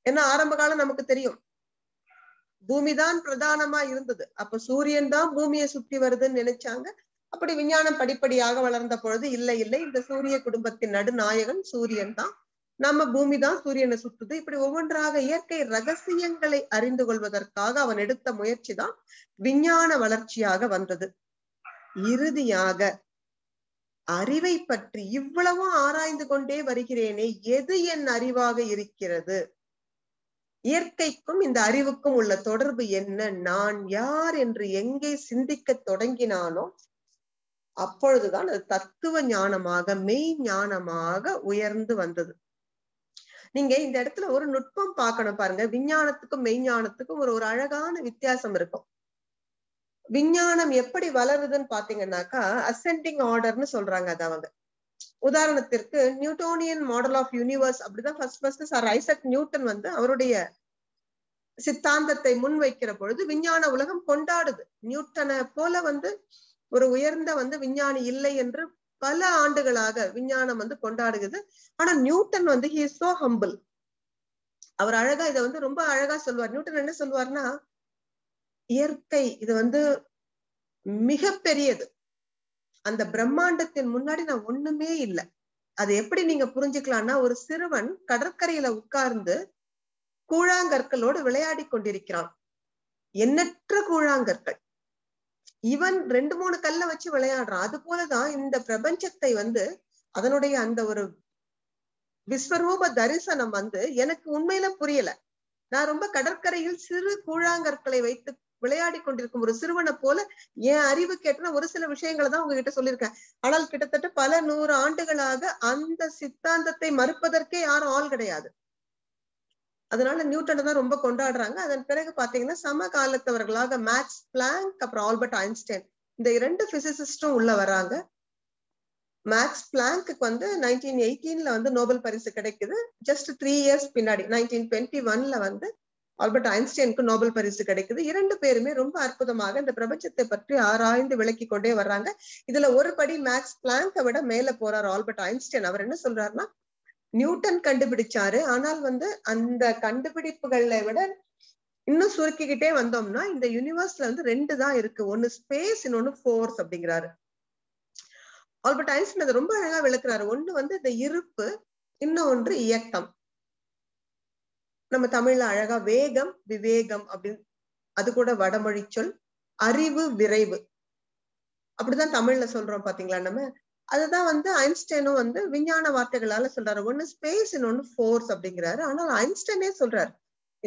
என்ன ஆரம்ப காலம் நமக்கு தெரியும் பூமி தான் பிரதானமா இருந்தது அப்ப சூரியன் தான் பூமியை சுத்தி வருதுன்னு நினைச்சாங்க அப்படி விஞ்ஞானம் படிப்படியாக வளர்ந்த பொழுது இல்லை இல்லை இந்த சூரிய குடும்பத்தின் நடுநாயகன் சூரியன் தான் நம்ம பூமி தான் சூரியனை சுற்றுது இப்படி ஒவ்வொன்றாக இயற்கை ரகசியங்களை அறிந்து கொள்வதற்காக அவன் எடுத்த முயற்சி தான் விஞ்ஞான வளர்ச்சியாக வந்தது இறுதியாக அறிவை பற்றி இவ்வளவும் ஆராய்ந்து கொண்டே வருகிறேனே எது என் அறிவாக இருக்கிறது இயற்கைக்கும் இந்த அறிவுக்கும் உள்ள தொடர்பு என்ன நான் யார் என்று எங்கே சிந்திக்க தொடங்கினானோ அப்பொழுதுதான் அது தத்துவ ஞானமாக மெய் ஞானமாக உயர்ந்து வந்தது நீங்க இந்த இடத்துல ஒரு நுட்பம் பார்க்கணும் பாருங்க விஞ்ஞானத்துக்கும் மெய்ஞானத்துக்கும் ஒரு ஒரு அழகான வித்தியாசம் இருக்கும் விஞ்ஞானம் எப்படி வளருதுன்னு பாத்தீங்கன்னாக்கா அசென்டிங் ஆர்டர்னு சொல்றாங்க அது அவங்க உதாரணத்திற்கு நியூட்டோனியன் மாடல் ஆஃப் யூனிவர்ஸ் அப்படிதான் சார் ஐசக் நியூட்டன் வந்து அவருடைய சித்தாந்தத்தை முன்வைக்கிற பொழுது விஞ்ஞான உலகம் கொண்டாடுது நியூட்டனை போல வந்து ஒரு உயர்ந்த வந்து விஞ்ஞானி இல்லை என்று பல ஆண்டுகளாக விஞ்ஞானம் வந்து கொண்டாடுகிறது ஆனா நியூட்டன் வந்து ஹி இஸ் சோ ஹம்பிள் அவர் அழகா இதை வந்து ரொம்ப அழகா சொல்வார் நியூட்டன் என்ன சொல்வார்னா இயற்கை இது வந்து மிக பெரியது அந்த பிரம்மாண்டத்தின் முன்னாடி நான் ஒண்ணுமே இல்லை அது எப்படி நீங்க புரிஞ்சுக்கலாம்னா ஒரு சிறுவன் கடற்கரையில உட்கார்ந்து கூழாங்கற்களோடு விளையாடி கொண்டிருக்கிறான் எண்ணற்ற கூழாங்கற்கள் இவன் ரெண்டு மூணு கல்ல வச்சு விளையாடுறான் அது போலதான் இந்த பிரபஞ்சத்தை வந்து அதனுடைய அந்த ஒரு விஸ்வரூப தரிசனம் வந்து எனக்கு உண்மையில புரியல நான் ரொம்ப கடற்கரையில் சிறு கூழாங்கற்களை வைத்து விளையாடி கொண்டிருக்கும் ஒரு சிறுவனை போல என் அறிவு கேட்டனா ஒரு சில விஷயங்களை தான் உங்ககிட்ட சொல்லியிருக்கேன் ஆனால் கிட்டத்தட்ட பல நூறு ஆண்டுகளாக அந்த சித்தாந்தத்தை மறுப்பதற்கே யாரும் ஆள் கிடையாது அதனால நியூட்டன் தான் ரொம்ப கொண்டாடுறாங்க அதன் பிறகு பாத்தீங்கன்னா சம காலத்தவர்களாக மேக்ஸ் பிளாங்க் அப்புறம் ஆல்பர்ட் ஐன்ஸ்டைன் இந்த இரண்டு பிசிசிஸ்டும் உள்ள வராங்க மேக்ஸ் பிளாங்க்கு வந்து நைன்டீன் எயிட்டீன்ல வந்து நோபல் பரிசு கிடைக்குது ஜஸ்ட் த்ரீ இயர்ஸ் பின்னாடி நைன்டீன் டுவெண்ட்டி ஒன்ல வந்து ஆல்பர்ட் ஐன்ஸ்டைனுக்கு நோபல் பரிசு கிடைக்குது இரண்டு பேருமே ரொம்ப அற்புதமாக இந்த பிரபஞ்சத்தை பற்றி ஆராய்ந்து விளக்கி கொண்டே வர்றாங்க இதுல ஒரு படி மேக்ஸ் பிளாங்கை விட மேல போறார் ஆல்பர்ட் ஐன்ஸ்டைன் அவர் என்ன சொல்றாருன்னா நியூட்டன் கண்டுபிடிச்சாரு ஆனால் வந்து அந்த கண்டுபிடிப்புகள்ல விட இன்னும் சுருக்கிக்கிட்டே வந்தோம்னா இந்த யூனிவர்ஸ்ல வந்து ரெண்டு தான் இருக்கு ஒன்னு ஸ்பேஸ் இன்னொன்னு ஃபோர்ஸ் அப்படிங்கிறாரு ஆல்பர்ட் ஐன்ஸ்டைன் அதை ரொம்ப அழகா விளக்குறாரு ஒண்ணு வந்து இந்த இருப்பு இன்னொன்று இயக்கம் நம்ம தமிழ்ல அழகா வேகம் விவேகம் அப்படின்னு அது கூட வடமொழி சொல் அறிவு விரைவு அப்படிதான் தமிழ்ல சொல்றோம் பாத்தீங்களா நம்ம அதுதான் வந்து ஐன்ஸ்டைனும் வந்து விஞ்ஞான வார்த்தைகளால சொல்றாரு ஒண்ணு ஸ்பேஸ் இன்னொன்னு ஃபோர்ஸ் அப்படிங்கிறாரு ஆனால் ஐன்ஸ்டைனே சொல்றாரு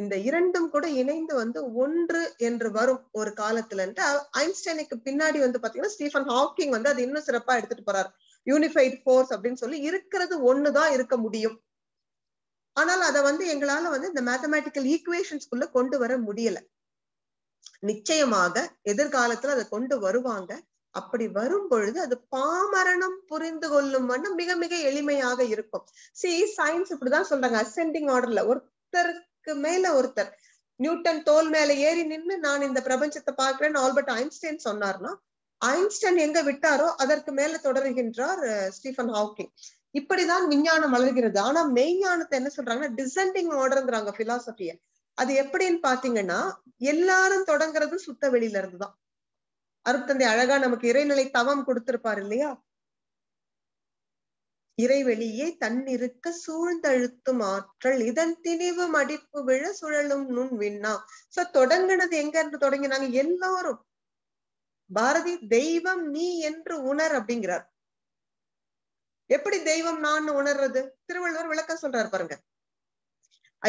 இந்த இரண்டும் கூட இணைந்து வந்து ஒன்று என்று வரும் ஒரு காலத்துலன்ட்டு ஐன்ஸ்டைனுக்கு பின்னாடி வந்து பாத்தீங்கன்னா ஸ்டீஃபன் ஹாக்கிங் வந்து அது இன்னும் சிறப்பா எடுத்துட்டு போறாரு யூனிஃபைட் ஃபோர்ஸ் அப்படின்னு சொல்லி இருக்கிறது ஒண்ணுதான் இருக்க முடியும் ஆனால் அதை வந்து எங்களால வந்து இந்த மேத்தமேட்டிக்கல் ஈக்குவேஷன்ஸ்குள்ள கொண்டு வர முடியல நிச்சயமாக எதிர்காலத்துல அதை கொண்டு வருவாங்க அப்படி வரும் பொழுது அது பாமரணம் புரிந்து கொள்ளும் வண்ணம் மிக மிக எளிமையாக இருக்கும் சி சயின்ஸ் இப்படிதான் சொல்றாங்க அசெண்டிங் ஆர்டர்ல ஒருத்தருக்கு மேல ஒருத்தர் நியூட்டன் தோல் மேல ஏறி நின்று நான் இந்த பிரபஞ்சத்தை பார்க்கிறேன்னு ஆல்பர்ட் ஐன்ஸ்டைன் சொன்னார்னா ஐன்ஸ்டைன் எங்க விட்டாரோ அதற்கு மேல தொடர்கின்றார் ஸ்டீஃபன் ஹாக்கிங் இப்படிதான் விஞ்ஞானம் வளர்கிறது ஆனா மெய்ஞானத்தை என்ன சொல்றாங்கன்னா டிசெண்டிங் ஆர்டர்ங்கிறாங்க பிலாசபிய அது எப்படின்னு பாத்தீங்கன்னா எல்லாரும் தொடங்குறது சுத்த வெளியில இருந்துதான் அருத்தந்தை அழகா நமக்கு இறைநிலை தவம் கொடுத்திருப்பார் இல்லையா இறைவெளியை தன்னிருக்க சூழ்ந்தழுத்தும் ஆற்றல் இதன் திணிவு மடிப்பு விழ சுழலும் நுண் விண்ணா சோ தொடங்கினது எங்க இருந்து தொடங்கினாங்க எல்லாரும் பாரதி தெய்வம் நீ என்று உணர் அப்படிங்கிறார் எப்படி தெய்வம் நான் உணர்றது திருவள்ளுவர் விளக்க சொல்றாரு பாருங்க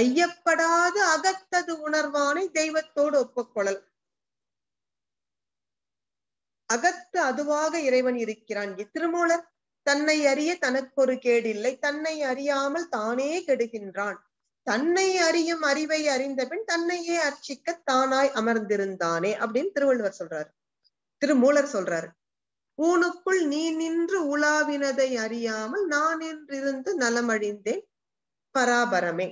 ஐயப்படாது அகத்தது உணர்வானை தெய்வத்தோடு ஒப்புக்கொள்ளல் அகத்து அதுவாக இறைவன் இருக்கிறான் திருமூலர் தன்னை அறிய ஒரு கேடில்லை தன்னை அறியாமல் தானே கெடுகின்றான் தன்னை அறியும் அறிவை அறிந்த பின் தன்னையே அர்ச்சிக்க தானாய் அமர்ந்திருந்தானே அப்படின்னு திருவள்ளுவர் சொல்றாரு திருமூலர் சொல்றாரு ஊனுக்குள் நீ நின்று உலாவினதை அறியாமல் நான் நின்றிருந்து நலமழிந்தேன் பராபரமே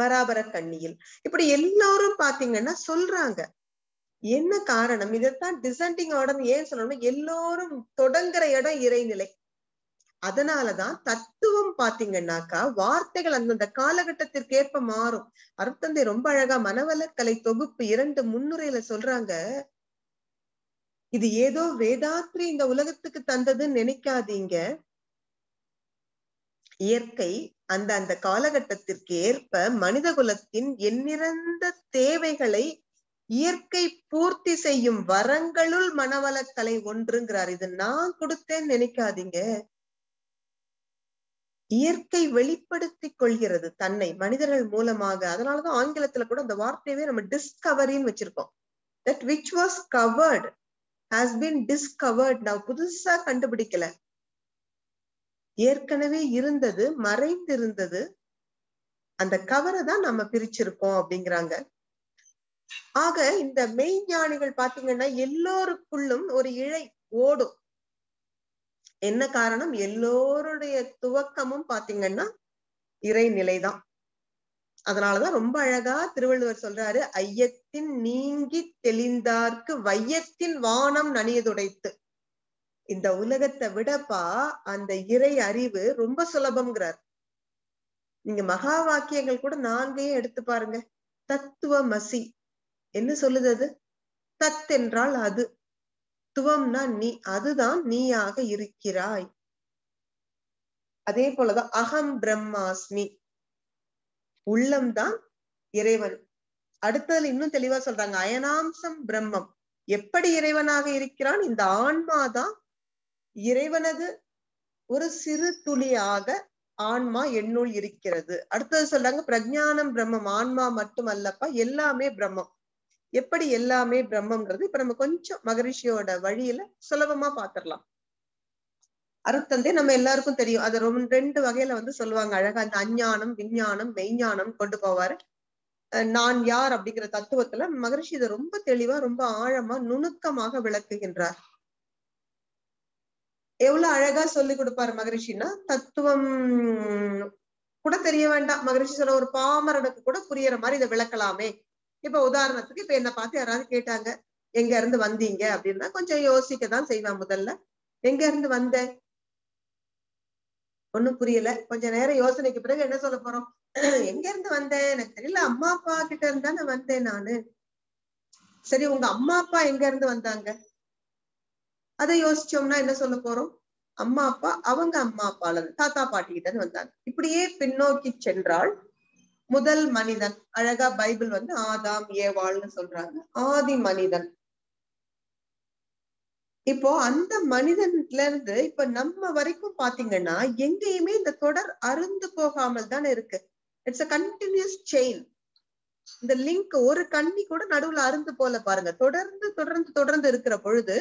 பராபர கண்ணியில் இப்படி எல்லாரும் பாத்தீங்கன்னா சொல்றாங்க என்ன காரணம் இதைத்தான் டிசன்டிங் ஆர்டர் ஏன் சொல்லணும் எல்லோரும் தொடங்குற இடம் இறைநிலை அதனாலதான் தத்துவம் பாத்தீங்கன்னாக்கா வார்த்தைகள் அந்தந்த காலகட்டத்திற்கேற்ப மாறும் அருத்தந்தை ரொம்ப அழகா மனவளக்கலை தொகுப்பு இரண்டு முன்னுரையில சொல்றாங்க இது ஏதோ வேதாத்ரி இந்த உலகத்துக்கு தந்ததுன்னு நினைக்காதீங்க இயற்கை அந்த அந்த காலகட்டத்திற்கு ஏற்ப மனித குலத்தின் எண்ணிறந்த தேவைகளை இயற்கை பூர்த்தி செய்யும் வரங்களுள் மனவளக்கலை ஒன்றுங்கிறார் இது நான் கொடுத்தேன்னு நினைக்காதீங்க இயற்கை வெளிப்படுத்தி கொள்கிறது தன்னை மனிதர்கள் மூலமாக அதனாலதான் ஆங்கிலத்துல கூட அந்த வார்த்தையவே நம்ம டிஸ்கவரின்னு வச்சிருக்கோம் that which was covered has been discovered நான் புதுசா கண்டுபிடிக்கல ஏற்கனவே இருந்தது மறைந்திருந்தது அந்த கவரை தான் நம்ம பிரிச்சிருக்கோம் அப்படிங்கிறாங்க ஆக இந்த மெய்ஞானிகள் பாத்தீங்கன்னா எல்லோருக்குள்ளும் ஒரு இழை ஓடும் என்ன காரணம் எல்லோருடைய துவக்கமும் பாத்தீங்கன்னா இறைநிலைதான் அதனாலதான் ரொம்ப அழகா திருவள்ளுவர் சொல்றாரு ஐயத்தின் நீங்கி தெளிந்தார்க்கு வையத்தின் வானம் நனியதுடைத்து இந்த உலகத்தை விடப்பா அந்த இறை அறிவு ரொம்ப சுலபம்ங்கிறார் நீங்க மகா வாக்கியங்கள் கூட நான்கையும் எடுத்து பாருங்க தத்துவமசி என்ன சொல்லுது அது தத் என்றால் அது துவம்னா நீ அதுதான் நீயாக இருக்கிறாய் அதே போலதான் அகம் பிரம்மாஸ்மி உள்ளம்தான் இறைவன் அடுத்ததுல இன்னும் தெளிவா சொல்றாங்க அயனாம்சம் பிரம்மம் எப்படி இறைவனாக இருக்கிறான் இந்த ஆன்மாதான் இறைவனது ஒரு சிறு துளியாக ஆன்மா என்னுள் இருக்கிறது அடுத்தது சொல்றாங்க பிரஜானம் பிரம்மம் ஆன்மா மட்டும் அல்லப்பா எல்லாமே பிரம்மம் எப்படி எல்லாமே பிரம்மம்ன்றது இப்ப நம்ம கொஞ்சம் மகரிஷியோட வழியில சுலபமா பாத்திரலாம் அருத்தந்தே நம்ம எல்லாருக்கும் தெரியும் அது ரொம்ப ரெண்டு வகையில வந்து சொல்லுவாங்க அழகா அந்த அஞ்ஞானம் விஞ்ஞானம் மெய்ஞானம் கொண்டு போவாரு நான் யார் அப்படிங்கிற தத்துவத்துல மகரிஷி இதை ரொம்ப தெளிவா ரொம்ப ஆழமா நுணுக்கமாக விளக்குகின்றார் எவ்வளவு அழகா சொல்லி கொடுப்பாரு மகரிஷினா தத்துவம் கூட தெரிய வேண்டாம் மகரிஷி சொல்ல ஒரு பாமரனுக்கு கூட புரியற மாதிரி இதை விளக்கலாமே இப்ப உதாரணத்துக்கு இப்ப என்ன பார்த்து யாராவது கேட்டாங்க எங்க இருந்து வந்தீங்க அப்படின்னா கொஞ்சம் யோசிக்க தான் செய்வான் முதல்ல எங்க இருந்து வந்த ஒண்ணும் புரியல கொஞ்ச நேரம் யோசனைக்கு பிறகு என்ன சொல்ல போறோம் எங்க இருந்து வந்தேன் எனக்கு தெரியல அம்மா அப்பா கிட்ட இருந்தா நான் வந்தேன் நானு சரி உங்க அம்மா அப்பா எங்க இருந்து வந்தாங்க அதை யோசிச்சோம்னா என்ன சொல்ல போறோம் அம்மா அப்பா அவங்க அம்மா அப்பால தாத்தா பாட்டி கிட்ட வந்தாங்க இப்படியே பின்னோக்கி சென்றால் முதல் மனிதன் அழகா பைபிள் வந்து ஆதாம் ஏவாள்னு சொல்றாங்க ஆதி மனிதன் இப்போ அந்த மனிதன்ல இருந்து இப்ப நம்ம வரைக்கும் பாத்தீங்கன்னா எங்கேயுமே இந்த தொடர் அருந்து போகாமல் தானே இருக்கு இட்ஸ் அ கண்டினியூஸ் செயின் இந்த லிங்க் ஒரு கண்ணி கூட நடுவுல அருந்து போல பாருங்க தொடர்ந்து தொடர்ந்து தொடர்ந்து இருக்கிற பொழுது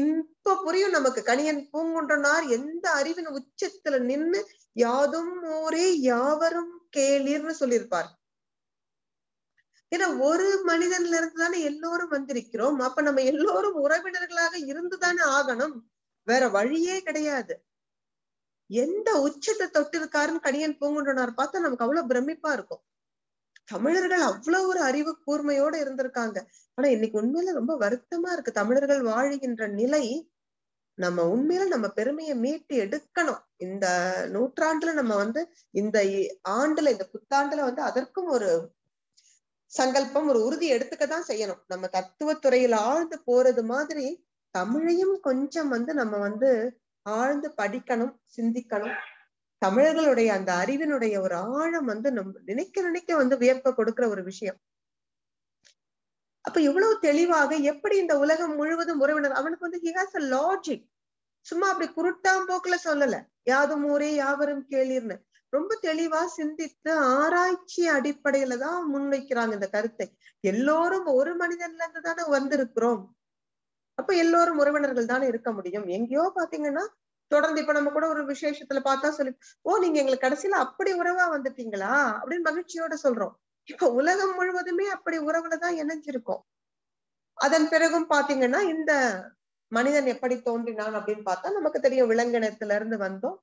இப்ப புரியும் நமக்கு கணியன் பூங்குன்றனார் எந்த அறிவின் உச்சத்துல நின்னு யாதும் ஊரே யாவரும் கேளிர்னு சொல்லியிருப்பார் ஏன்னா ஒரு மனிதன்ல இருந்து தானே எல்லோரும் வந்திருக்கிறோம் அப்ப நம்ம எல்லோரும் உறவினர்களாக இருந்துதானே ஆகணும் வேற வழியே கிடையாது எந்த உச்சத்தை தொட்டிருக்காருன்னு கணியன் பூங்குன்றனார் பார்த்தா நமக்கு அவ்வளவு பிரமிப்பா இருக்கும் தமிழர்கள் அவ்வளவு ஒரு அறிவு கூர்மையோட இருந்திருக்காங்க ஆனா இன்னைக்கு உண்மையில ரொம்ப வருத்தமா இருக்கு தமிழர்கள் வாழுகின்ற நிலை நம்ம உண்மையில நம்ம பெருமையை மீட்டு எடுக்கணும் இந்த நூற்றாண்டுல நம்ம வந்து இந்த ஆண்டுல இந்த புத்தாண்டுல வந்து அதற்கும் ஒரு சங்கல்பம் ஒரு உறுதி எடுத்துக்க தான் செய்யணும் நம்ம தத்துவத்துறையில ஆழ்ந்து போறது மாதிரி தமிழையும் கொஞ்சம் வந்து நம்ம வந்து ஆழ்ந்து படிக்கணும் சிந்திக்கணும் தமிழர்களுடைய அந்த அறிவினுடைய ஒரு ஆழம் வந்து நம் நினைக்க நினைக்க வந்து வியப்ப கொடுக்கிற ஒரு விஷயம் அப்ப இவ்வளவு தெளிவாக எப்படி இந்த உலகம் முழுவதும் உறவினர் அவனுக்கு வந்து ஹி ஹாஸ் அ லாஜிக் சும்மா அப்படி குருட்டாம் போக்குல சொல்லல யாதும் ஊரே யாவரும் கேளிர்னு ரொம்ப தெளிவா சிந்தித்து ஆராய்ச்சி அடிப்படையில தான் முன்வைக்கிறாங்க இந்த கருத்தை எல்லோரும் ஒரு மனிதன்ல இருந்து தானே வந்திருக்கிறோம் அப்ப எல்லோரும் உறவினர்கள் தானே இருக்க முடியும் எங்கேயோ பாத்தீங்கன்னா தொடர்ந்து இப்ப நம்ம கூட ஒரு விசேஷத்துல பார்த்தா சொல்லி ஓ நீங்க எங்களுக்கு கடைசியில அப்படி உறவா வந்துட்டீங்களா அப்படின்னு மகிழ்ச்சியோட சொல்றோம் இப்ப உலகம் முழுவதுமே அப்படி உறவுலதான் இணைஞ்சிருக்கும் அதன் பிறகும் பாத்தீங்கன்னா இந்த மனிதன் எப்படி தோன்றினான் அப்படின்னு பார்த்தா நமக்கு தெரியும் விலங்கினத்துல இருந்து வந்தோம்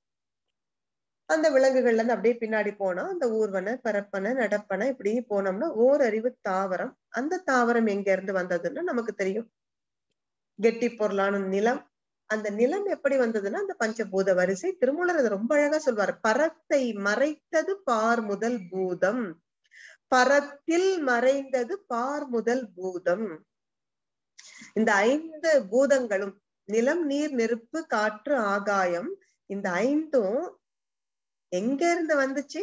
அந்த விலங்குகள்ல இருந்து அப்படியே பின்னாடி போனா அந்த ஊர்வன பரப்பன நடப்பன இப்படி போனோம்னா ஓரறிவு தாவரம் அந்த தாவரம் எங்க இருந்து வந்ததுன்னு நமக்கு தெரியும் கெட்டி பொருளான நிலம் அந்த நிலம் எப்படி வந்ததுன்னா அந்த பஞ்சபூத வரிசை திருமூலர் அதை ரொம்ப அழகா சொல்வாரு பரத்தை மறைத்தது பார் முதல் பூதம் பரத்தில் மறைந்தது பார் முதல் பூதம் இந்த ஐந்து பூதங்களும் நிலம் நீர் நெருப்பு காற்று ஆகாயம் இந்த ஐந்தும் எங்க இருந்து வந்துச்சு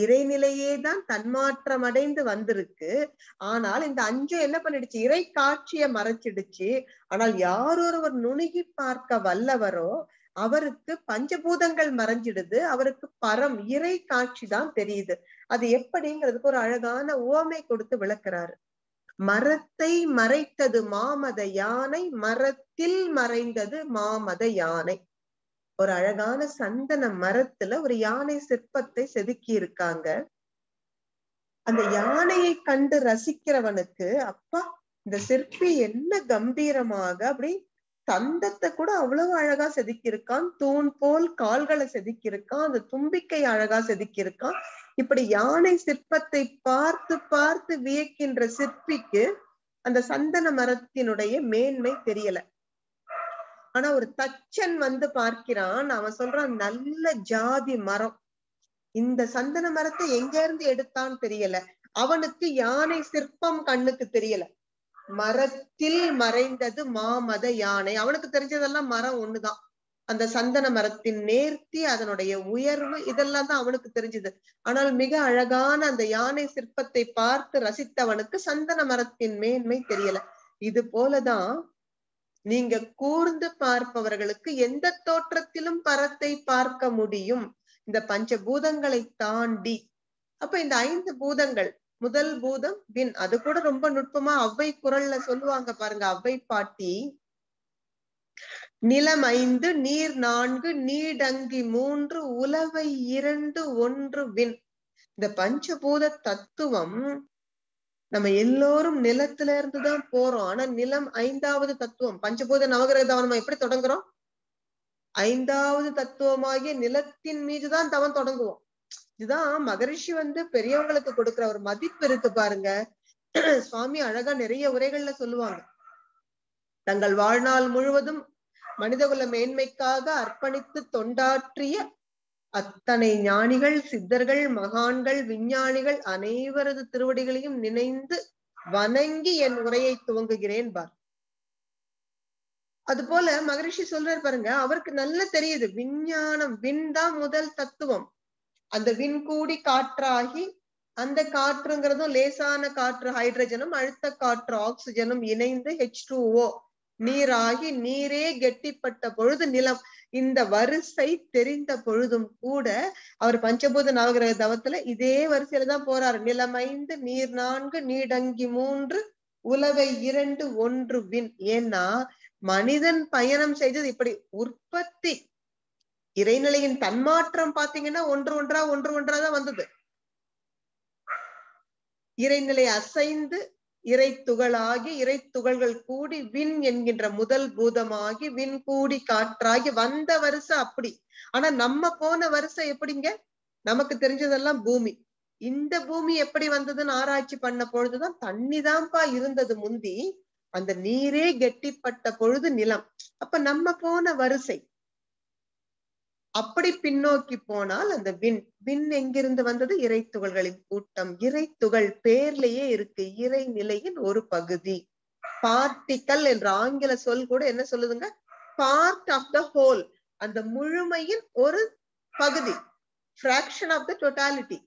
இறைநிலையே தான் தன்மாற்றம் அடைந்து வந்திருக்கு ஆனால் இந்த அஞ்சும் என்ன பண்ணிடுச்சு இறை காட்சிய மறைச்சிடுச்சு ஆனால் யார் ஒருவர் நுணுகி பார்க்க வல்லவரோ அவருக்கு பஞ்சபூதங்கள் மறைஞ்சிடுது அவருக்கு பரம் இறை காட்சி தான் தெரியுது அது எப்படிங்கிறதுக்கு ஒரு அழகான உவமை கொடுத்து விளக்குறாரு மரத்தை மறைத்தது மாமத யானை மரத்தில் மறைந்தது மாமத யானை ஒரு அழகான சந்தன மரத்துல ஒரு யானை சிற்பத்தை செதுக்கி இருக்காங்க அந்த யானையை கண்டு ரசிக்கிறவனுக்கு அப்பா இந்த சிற்பி என்ன கம்பீரமாக அப்படி தந்தத்தை கூட அவ்வளவு அழகா செதுக்கியிருக்கான் தூண் போல் கால்களை செதுக்கியிருக்கான் அந்த தும்பிக்கை அழகா செதுக்கியிருக்கான் இப்படி யானை சிற்பத்தை பார்த்து பார்த்து வியக்கின்ற சிற்பிக்கு அந்த சந்தன மரத்தினுடைய மேன்மை தெரியல ஆனா ஒரு தச்சன் வந்து பார்க்கிறான் அவன் சொல்றான் நல்ல ஜாதி மரம் இந்த சந்தன மரத்தை எங்க இருந்து எடுத்தான் தெரியல அவனுக்கு யானை சிற்பம் கண்ணுக்கு தெரியல மரத்தில் மறைந்தது மாமத யானை அவனுக்கு தெரிஞ்சதெல்லாம் மரம் ஒண்ணுதான் அந்த சந்தன மரத்தின் நேர்த்தி அதனுடைய உயர்வு இதெல்லாம் தான் அவனுக்கு தெரிஞ்சது ஆனால் மிக அழகான அந்த யானை சிற்பத்தை பார்த்து ரசித்தவனுக்கு சந்தன மரத்தின் மேன்மை தெரியல இது போலதான் நீங்க கூர்ந்து பார்ப்பவர்களுக்கு எந்த தோற்றத்திலும் பரத்தை பார்க்க முடியும் இந்த பஞ்சபூதங்களை தாண்டி அப்ப இந்த ஐந்து பூதங்கள் முதல் பூதம் பின் அது கூட ரொம்ப நுட்பமா அவ்வை குரல்ல சொல்லுவாங்க பாருங்க அவ்வை பாட்டி நிலம் ஐந்து நீர் நான்கு நீடங்கி மூன்று உலவை இரண்டு ஒன்று வின் இந்த பஞ்சபூத தத்துவம் நம்ம எல்லோரும் நிலத்துல இருந்துதான் போறோம் ஆனா நிலம் ஐந்தாவது தத்துவம் பஞ்சபூத நவகிரக தவனம் எப்படி தொடங்குறோம் ஐந்தாவது தத்துவமாகிய நிலத்தின் மீதுதான் தவன் தொடங்குவோம் இதுதான் மகரிஷி வந்து பெரியவங்களுக்கு கொடுக்குற ஒரு மதிப்பு இருக்கு பாருங்க சுவாமி அழகா நிறைய உரைகள்ல சொல்லுவாங்க தங்கள் வாழ்நாள் முழுவதும் மனிதகுல மேன்மைக்காக அர்ப்பணித்து தொண்டாற்றிய அத்தனை ஞானிகள் சித்தர்கள் மகான்கள் விஞ்ஞானிகள் அனைவரது திருவடிகளையும் நினைந்து வணங்கி என் உரையை துவங்குகிறேன் பார் அது போல மகரிஷி சொல்றாரு பாருங்க அவருக்கு நல்லா தெரியுது விஞ்ஞானம் விண் தான் முதல் தத்துவம் அந்த விண் கூடி காற்றாகி அந்த காற்றுங்கிறதும் லேசான காற்று ஹைட்ரஜனும் அழுத்த காற்று ஆக்சிஜனும் இணைந்து ஹெச் டூஓ நீராகி நீரே கெட்டிப்பட்ட பொழுது நிலம் இந்த வரிசை தெரிந்த பொழுதும் கூட அவர் பஞ்சபூத நவகிரக தவத்துல இதே வரிசையில தான் போறாரு நிலமைந்து நீர் நான்கு நீடங்கி மூன்று உலகை இரண்டு ஒன்று வின் ஏன்னா மனிதன் பயணம் செய்தது இப்படி உற்பத்தி இறைநிலையின் தன்மாற்றம் பாத்தீங்கன்னா ஒன்று ஒன்றா ஒன்று ஒன்றா தான் வந்தது இறைநிலை அசைந்து இறை துகளாகி இறை துகள்கள் கூடி விண் என்கின்ற முதல் பூதமாகி வின் கூடி காற்றாகி வந்த வருஷம் அப்படி ஆனா நம்ம போன வருஷம் எப்படிங்க நமக்கு தெரிஞ்சதெல்லாம் பூமி இந்த பூமி எப்படி வந்ததுன்னு ஆராய்ச்சி பண்ண பொழுதுதான் தண்ணி தான்ப்பா இருந்தது முந்தி அந்த நீரே கெட்டிப்பட்ட பொழுது நிலம் அப்ப நம்ம போன வரிசை அப்படி பின்னோக்கி போனால் அந்த விண் விண் எங்கிருந்து வந்தது இறை துகள்களின் கூட்டம் இறை துகள் பேர்லயே இருக்கு இறை நிலையின் ஒரு பகுதி பார்ட்டிக்கல் என்ற ஆங்கில சொல் கூட என்ன சொல்லுதுங்க பார்ட் ஆஃப் த ஹோல் அந்த முழுமையின் ஒரு பகுதி பிராக்ஷன் ஆஃப் த டொட்டாலிட்டி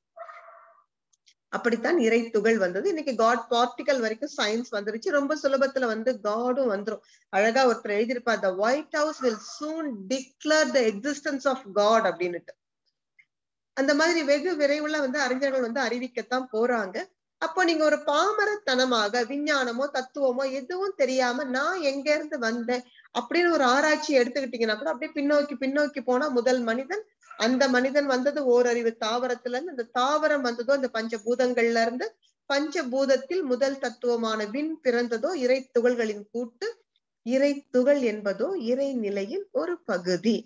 அப்படித்தான் இறை துகள் வந்தது இன்னைக்கு காட் பார்ட்டிகல் வரைக்கும் சயின்ஸ் வந்துருச்சு ரொம்ப சுலபத்துல வந்து காடும் வந்துரும் அழகா ஒருத்தர் எழுதியிருப்பா the white house will soon declare the existence of God அப்படின்னுட்டு அந்த மாதிரி வெகு விரைவுல வந்து அறிஞர்கள் வந்து அறிவிக்கத்தான் போறாங்க அப்போ நீங்க ஒரு பாமரத்தனமாக விஞ்ஞானமோ தத்துவமோ எதுவும் தெரியாம நான் எங்க இருந்து வந்தேன் அப்படின்னு ஒரு ஆராய்ச்சி எடுத்துக்கிட்டீங்கன்னா கூட அப்படியே பின்னோக்கி பின்னோக்கி போனா முதல் மனிதன் அந்த மனிதன் வந்தது ஓரறிவு தாவரத்துல இருந்து அந்த தாவரம் வந்ததோ அந்த பஞ்சபூதங்கள்ல இருந்து பஞ்சபூதத்தில் முதல் தத்துவமான வின் பிறந்ததோ இறை துகள்களின் கூட்டு இறை துகள் என்பதோ இறை நிலையின் ஒரு பகுதி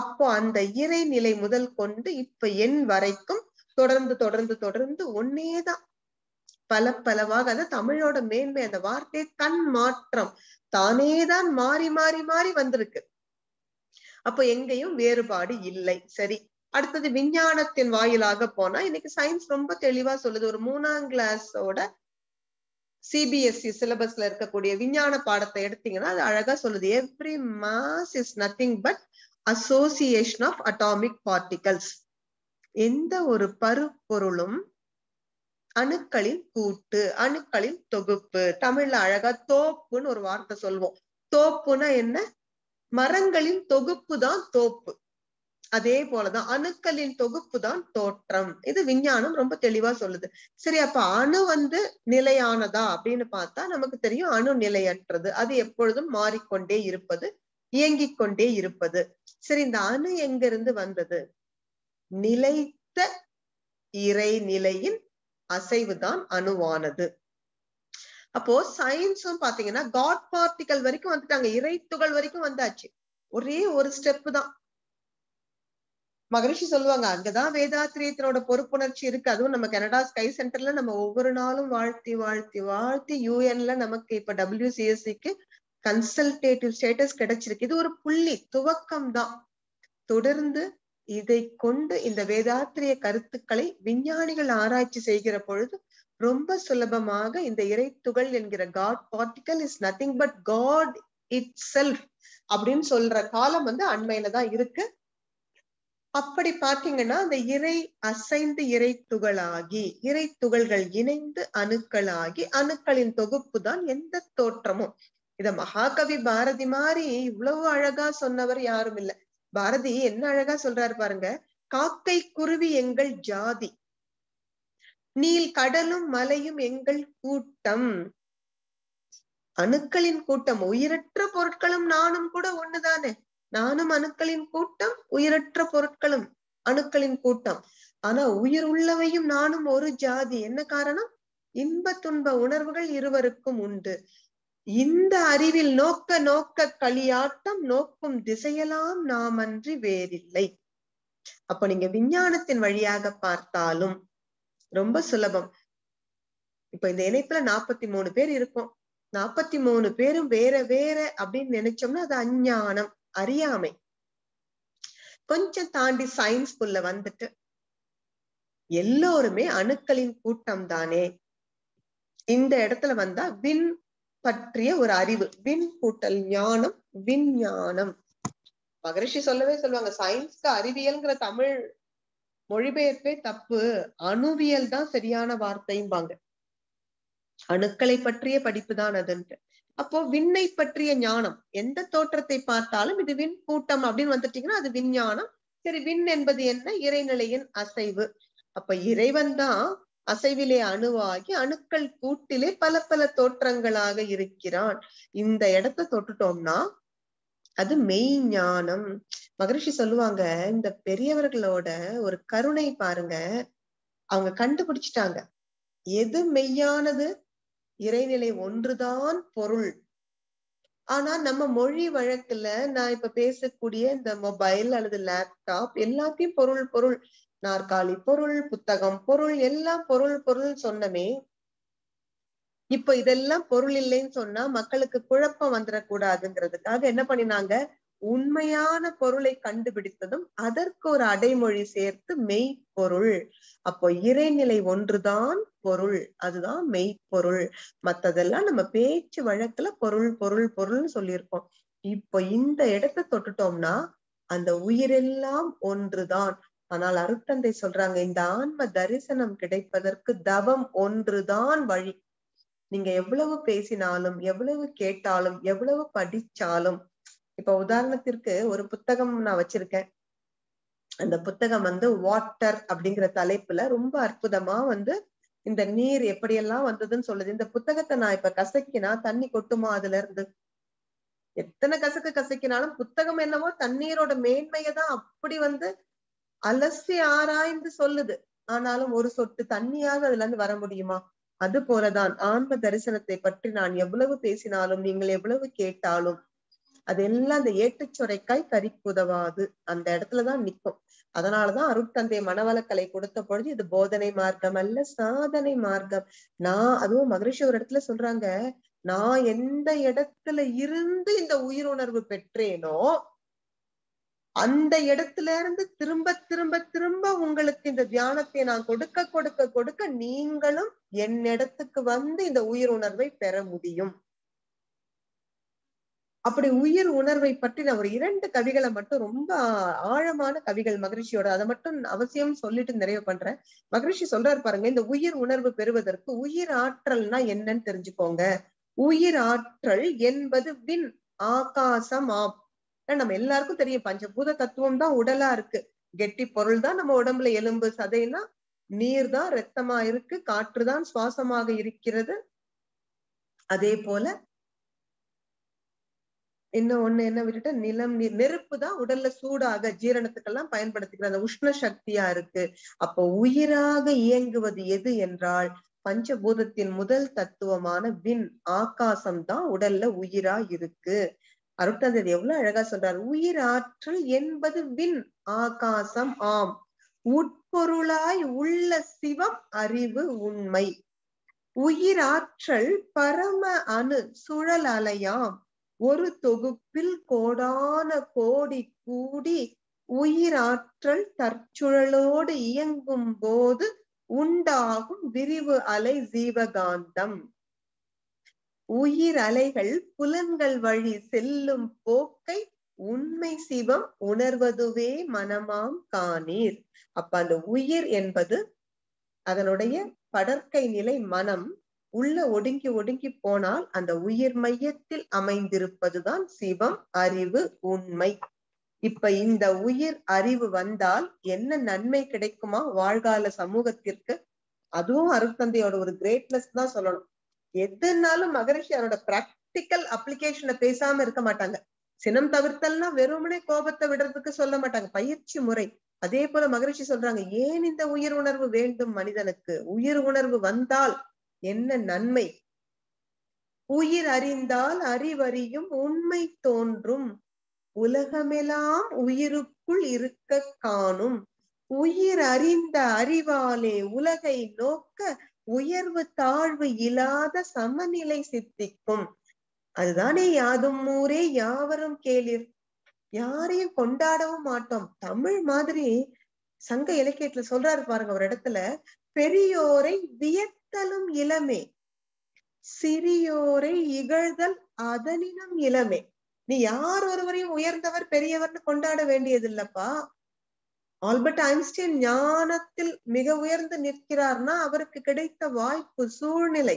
அப்போ அந்த இறை நிலை முதல் கொண்டு இப்ப என் வரைக்கும் தொடர்ந்து தொடர்ந்து தொடர்ந்து ஒன்னேதான் பல பலவாக அந்த தமிழோட மேன்மை அந்த வார்த்தை தன் மாற்றம் தானேதான் மாறி மாறி மாறி வந்திருக்கு அப்போ எங்கேயும் வேறுபாடு இல்லை சரி அடுத்தது விஞ்ஞானத்தின் வாயிலாக போனா இன்னைக்கு சயின்ஸ் ரொம்ப தெளிவா சொல்லுது ஒரு மூணாம் கிளாஸோட சிபிஎஸ்சி சிலபஸ்ல இருக்கக்கூடிய விஞ்ஞான பாடத்தை எடுத்தீங்கன்னா அது அழகா சொல்லுது every mass is nothing but association of atomic particles எந்த ஒரு பருப்பொருளும் அணுக்களின் கூட்டு அணுக்களின் தொகுப்பு தமிழ்ல அழகா தோப்புன்னு ஒரு வார்த்தை சொல்வோம் தோப்புனா என்ன மரங்களின் தொகுப்பு தான் தோப்பு அதே போலதான் அணுக்களின் தொகுப்பு தான் தோற்றம் இது விஞ்ஞானம் ரொம்ப தெளிவா சொல்லுது சரி அப்ப அணு வந்து நிலையானதா அப்படின்னு பார்த்தா நமக்கு தெரியும் அணு நிலையற்றது அது எப்பொழுதும் மாறிக்கொண்டே இருப்பது இயங்கிக் கொண்டே இருப்பது சரி இந்த அணு எங்கிருந்து வந்தது நிலைத்த இறைநிலையின் அசைவு தான் அணுவானது அப்போ சயின்ஸும் பாத்தீங்கன்னா காட் பார்ட்டிகல் வரைக்கும் வந்துட்டாங்க இறைத்துகள் வரைக்கும் வந்தாச்சு ஒரே ஒரு ஸ்டெப் தான் மகரிஷி சொல்லுவாங்க அங்கதான் வேதாத்திரியத்தினோட பொறுப்புணர்ச்சி இருக்கு அதுவும் நம்ம கனடா ஸ்கை சென்டர்ல நம்ம ஒவ்வொரு நாளும் வாழ்த்தி வாழ்த்தி வாழ்த்தி யூஎன்ல நமக்கு இப்ப டபிள்யூசிஎஸ்சிக்கு கன்சல்டேட்டிவ் ஸ்டேட்டஸ் கிடைச்சிருக்கு இது ஒரு புள்ளி துவக்கம் தான் தொடர்ந்து இதை கொண்டு இந்த வேதாத்திரிய கருத்துக்களை விஞ்ஞானிகள் ஆராய்ச்சி செய்கிற பொழுது ரொம்ப சுலபமாக இந்த இறை துகள் என்கிற God particle is nothing but God itself அப்படின்னு சொல்ற காலம் வந்து அண்மையில தான் இருக்கு அப்படி பார்த்தீங்கன்னா அந்த இறை அசைந்து இறை துகளாகி இறை துகள்கள் இணைந்து அணுக்களாகி அணுக்களின் தொகுப்பு தான் எந்த தோற்றமும் இத மகாகவி பாரதி மாதிரி இவ்வளவு அழகா சொன்னவர் யாரும் இல்லை பாரதி என்ன அழகா சொல்றாரு பாருங்க காக்கை குருவி எங்கள் ஜாதி நீல் கடலும் மலையும் எங்கள் கூட்டம் அணுக்களின் கூட்டம் உயிரற்ற பொருட்களும் நானும் கூட ஒண்ணுதானே நானும் அணுக்களின் கூட்டம் உயிரற்ற பொருட்களும் அணுக்களின் கூட்டம் ஆனா உயிர் உள்ளவையும் நானும் ஒரு ஜாதி என்ன காரணம் இன்ப துன்ப உணர்வுகள் இருவருக்கும் உண்டு இந்த அறிவில் நோக்க நோக்க களியாட்டம் நோக்கும் திசையெல்லாம் நாம் அன்றி வேறில்லை அப்ப நீங்க விஞ்ஞானத்தின் வழியாக பார்த்தாலும் ரொம்ப சுலபம் இப்ப இந்த இணைப்புல நாற்பத்தி மூணு பேர் இருக்கும் நாற்பத்தி மூணு பேரும் வேற வேற அப்படின்னு நினைச்சோம்னா அது அஞ்ஞானம் அறியாமை கொஞ்சம் தாண்டி சயின்ஸ் குள்ள வந்துட்டு எல்லோருமே அணுக்களின் கூட்டம் தானே இந்த இடத்துல வந்தா வின் பற்றிய ஒரு அறிவு விண்பூட்டல் கூட்டல் ஞானம் விஞ்ஞானம் மகரிஷி சொல்லவே சொல்லுவாங்க சயின்ஸ்க்கு அறிவியல்ங்கிற தமிழ் மொழிபெயர்ப்பே தப்பு அணுவியல் தான் சரியான வார்த்தையும்பாங்க அணுக்களை பற்றிய படிப்பு தான் அதுன்ட்டு அப்போ விண்ணை பற்றிய ஞானம் எந்த தோற்றத்தை பார்த்தாலும் இது விண் கூட்டம் அப்படின்னு வந்துட்டீங்கன்னா அது விஞ்ஞானம் சரி விண் என்பது என்ன இறைநிலையின் அசைவு அப்ப இறைவன் தான் அசைவிலே அணுவாகி அணுக்கள் கூட்டிலே பல பல தோற்றங்களாக இருக்கிறான் இந்த இடத்த தொட்டுட்டோம்னா அது மெய் ஞானம் மகரிஷி சொல்லுவாங்க இந்த பெரியவர்களோட ஒரு கருணை பாருங்க அவங்க கண்டுபிடிச்சிட்டாங்க எது மெய்யானது இறைநிலை ஒன்றுதான் பொருள் ஆனா நம்ம மொழி வழக்குல நான் இப்ப பேசக்கூடிய இந்த மொபைல் அல்லது லேப்டாப் எல்லாத்தையும் பொருள் பொருள் நாற்காலி பொருள் புத்தகம் பொருள் எல்லாம் பொருள் பொருள் சொன்னமே இப்ப இதெல்லாம் பொருள் இல்லைன்னு சொன்னா மக்களுக்கு குழப்பம் வந்துடக்கூடாதுங்கிறதுக்காக என்ன பண்ணினாங்க உண்மையான பொருளை கண்டுபிடித்ததும் அதற்கு ஒரு அடைமொழி சேர்த்து மெய்ப்பொருள் அப்போ இறைநிலை ஒன்றுதான் பொருள் அதுதான் மெய் பொருள் மத்ததெல்லாம் நம்ம பேச்சு வழக்குல பொருள் பொருள் பொருள்னு சொல்லியிருக்கோம் இப்போ இந்த இடத்தை தொட்டுட்டோம்னா அந்த உயிரெல்லாம் ஒன்றுதான் ஆனால் அருட்டந்தை சொல்றாங்க இந்த ஆன்ம தரிசனம் கிடைப்பதற்கு தவம் ஒன்றுதான் வழி நீங்க எவ்வளவு பேசினாலும் எவ்வளவு கேட்டாலும் எவ்வளவு படிச்சாலும் இப்ப உதாரணத்திற்கு ஒரு புத்தகம் நான் வச்சிருக்கேன் அந்த புத்தகம் வந்து வாட்டர் அப்படிங்கிற தலைப்புல ரொம்ப அற்புதமா வந்து இந்த நீர் எப்படியெல்லாம் வந்ததுன்னு சொல்லுது இந்த புத்தகத்தை நான் இப்ப கசக்கினா தண்ணி கொட்டுமா அதுல இருந்து எத்தனை கசக்கு கசக்கினாலும் புத்தகம் என்னவோ தண்ணீரோட மேன்மையை தான் அப்படி வந்து அலசி ஆராய்ந்து சொல்லுது ஆனாலும் ஒரு சொட்டு தண்ணியாக அதுல இருந்து வர முடியுமா அது போலதான் ஆன்ம தரிசனத்தை பற்றி நான் எவ்வளவு பேசினாலும் நீங்கள் எவ்வளவு கேட்டாலும் அதெல்லாம் அந்த ஏற்றுச்சொரைக்காய் கறிக்கு உதவாது அந்த இடத்துலதான் நிற்கும் அதனாலதான் அருட்தந்தை மனவளக்கலை கொடுத்த பொழுது இது போதனை மார்க்கம் அல்ல சாதனை மார்க்கம் நான் அதுவும் மகரிஷி ஒரு இடத்துல சொல்றாங்க நான் எந்த இடத்துல இருந்து இந்த உயிர் உணர்வு பெற்றேனோ அந்த இடத்துல இருந்து திரும்ப திரும்ப திரும்ப உங்களுக்கு இந்த தியானத்தை நான் கொடுக்க கொடுக்க கொடுக்க நீங்களும் என் இடத்துக்கு வந்து இந்த உயிர் உணர்வை பெற முடியும் அப்படி உயிர் உணர்வை பற்றி நான் ஒரு இரண்டு கவிகளை மட்டும் ரொம்ப ஆழமான கவிகள் மகிழ்ச்சியோட அதை மட்டும் அவசியம் சொல்லிட்டு நிறைவு பண்றேன் மகிழ்ச்சி சொல்றாரு பாருங்க இந்த உயிர் உணர்வு பெறுவதற்கு உயிர் ஆற்றல்னா என்னன்னு தெரிஞ்சுக்கோங்க உயிர் ஆற்றல் என்பது வின் ஆகாசம் ஆப் ஏன்னா நம்ம எல்லாருக்கும் தெரியும் பஞ்சபூத தத்துவம் தான் உடலா இருக்கு கெட்டி பொருள் தான் நம்ம உடம்புல எலும்பு சதைனா நீர் தான் ரத்தமா இருக்கு காற்று தான் சுவாசமாக இருக்கிறது அதே போல இன்னும் ஒண்ணு என்ன விட்டுட்டா நிலம் நீர் நெருப்பு தான் உடல்ல சூடாக ஜீரணத்துக்கெல்லாம் பயன்படுத்திக்கிற அந்த உஷ்ண சக்தியா இருக்கு அப்போ உயிராக இயங்குவது எது என்றால் பஞ்சபூதத்தின் முதல் தத்துவமான விண் ஆகாசம் தான் உடல்ல உயிரா இருக்கு அருட்தந்ததி எவ்வளவு அழகா சொல்றார் உயிர் ஆற்றல் என்பது வின் ஆகாசம் ஆம் உட்பொருளாய் உள்ள சிவம் அறிவு உண்மை உயிராற்றல் பரம அணு சுழல் அலையாம் ஒரு தொகுப்பில் கோடான கோடி கூடி உயிர் ஆற்றல் தற்சுழலோடு இயங்கும் போது உண்டாகும் விரிவு அலை ஜீவகாந்தம் உயிர் அலைகள் புலன்கள் வழி செல்லும் போக்கை உண்மை சிவம் உணர்வதுவே மனமாம் காணீர் அப்ப அந்த உயிர் என்பது அதனுடைய படற்கை நிலை மனம் உள்ள ஒடுங்கி ஒடுங்கி போனால் அந்த உயிர் மையத்தில் அமைந்திருப்பதுதான் சிவம் அறிவு உண்மை இப்ப இந்த உயிர் அறிவு வந்தால் என்ன நன்மை கிடைக்குமா வாழ்கால சமூகத்திற்கு அதுவும் தந்தையோட ஒரு கிரேட்னஸ் தான் சொல்லணும் எதுனாலும் மகரிஷி அவரோட பிராக்டிக்கல் அப்ளிகேஷனை பேசாம இருக்க மாட்டாங்க சினம் தவிர்த்தல்னா வெறுமனே கோபத்தை விடுறதுக்கு சொல்ல மாட்டாங்க பயிற்சி முறை அதே போல மகரிஷி சொல்றாங்க ஏன் இந்த உயிர் உணர்வு வேண்டும் மனிதனுக்கு உயிர் உணர்வு வந்தால் என்ன நன்மை உயிர் அறிந்தால் அறிவறியும் உண்மை தோன்றும் உலகமெல்லாம் உயிருக்குள் இருக்க காணும் உயிர் அறிந்த அறிவாலே உலகை நோக்க உயர்வு தாழ்வு இல்லாத சமநிலை சித்திக்கும் அதுதானே யாதும் ஊரே யாவரும் கேளிர் யாரையும் கொண்டாடவும் மாட்டோம் தமிழ் மாதிரி சங்க இலக்கியத்துல சொல்றாரு பாருங்க ஒரு இடத்துல பெரியோரை வியத்தலும் இளமே சிறியோரை இகழ்தல் அதனினும் இளமே நீ யார் ஒருவரையும் உயர்ந்தவர் பெரியவர்னு கொண்டாட வேண்டியது இல்லப்பா ஆல்பர்ட் ஐன்ஸ்டீன் ஞானத்தில் மிக உயர்ந்து நிற்கிறார்னா அவருக்கு கிடைத்த வாய்ப்பு சூழ்நிலை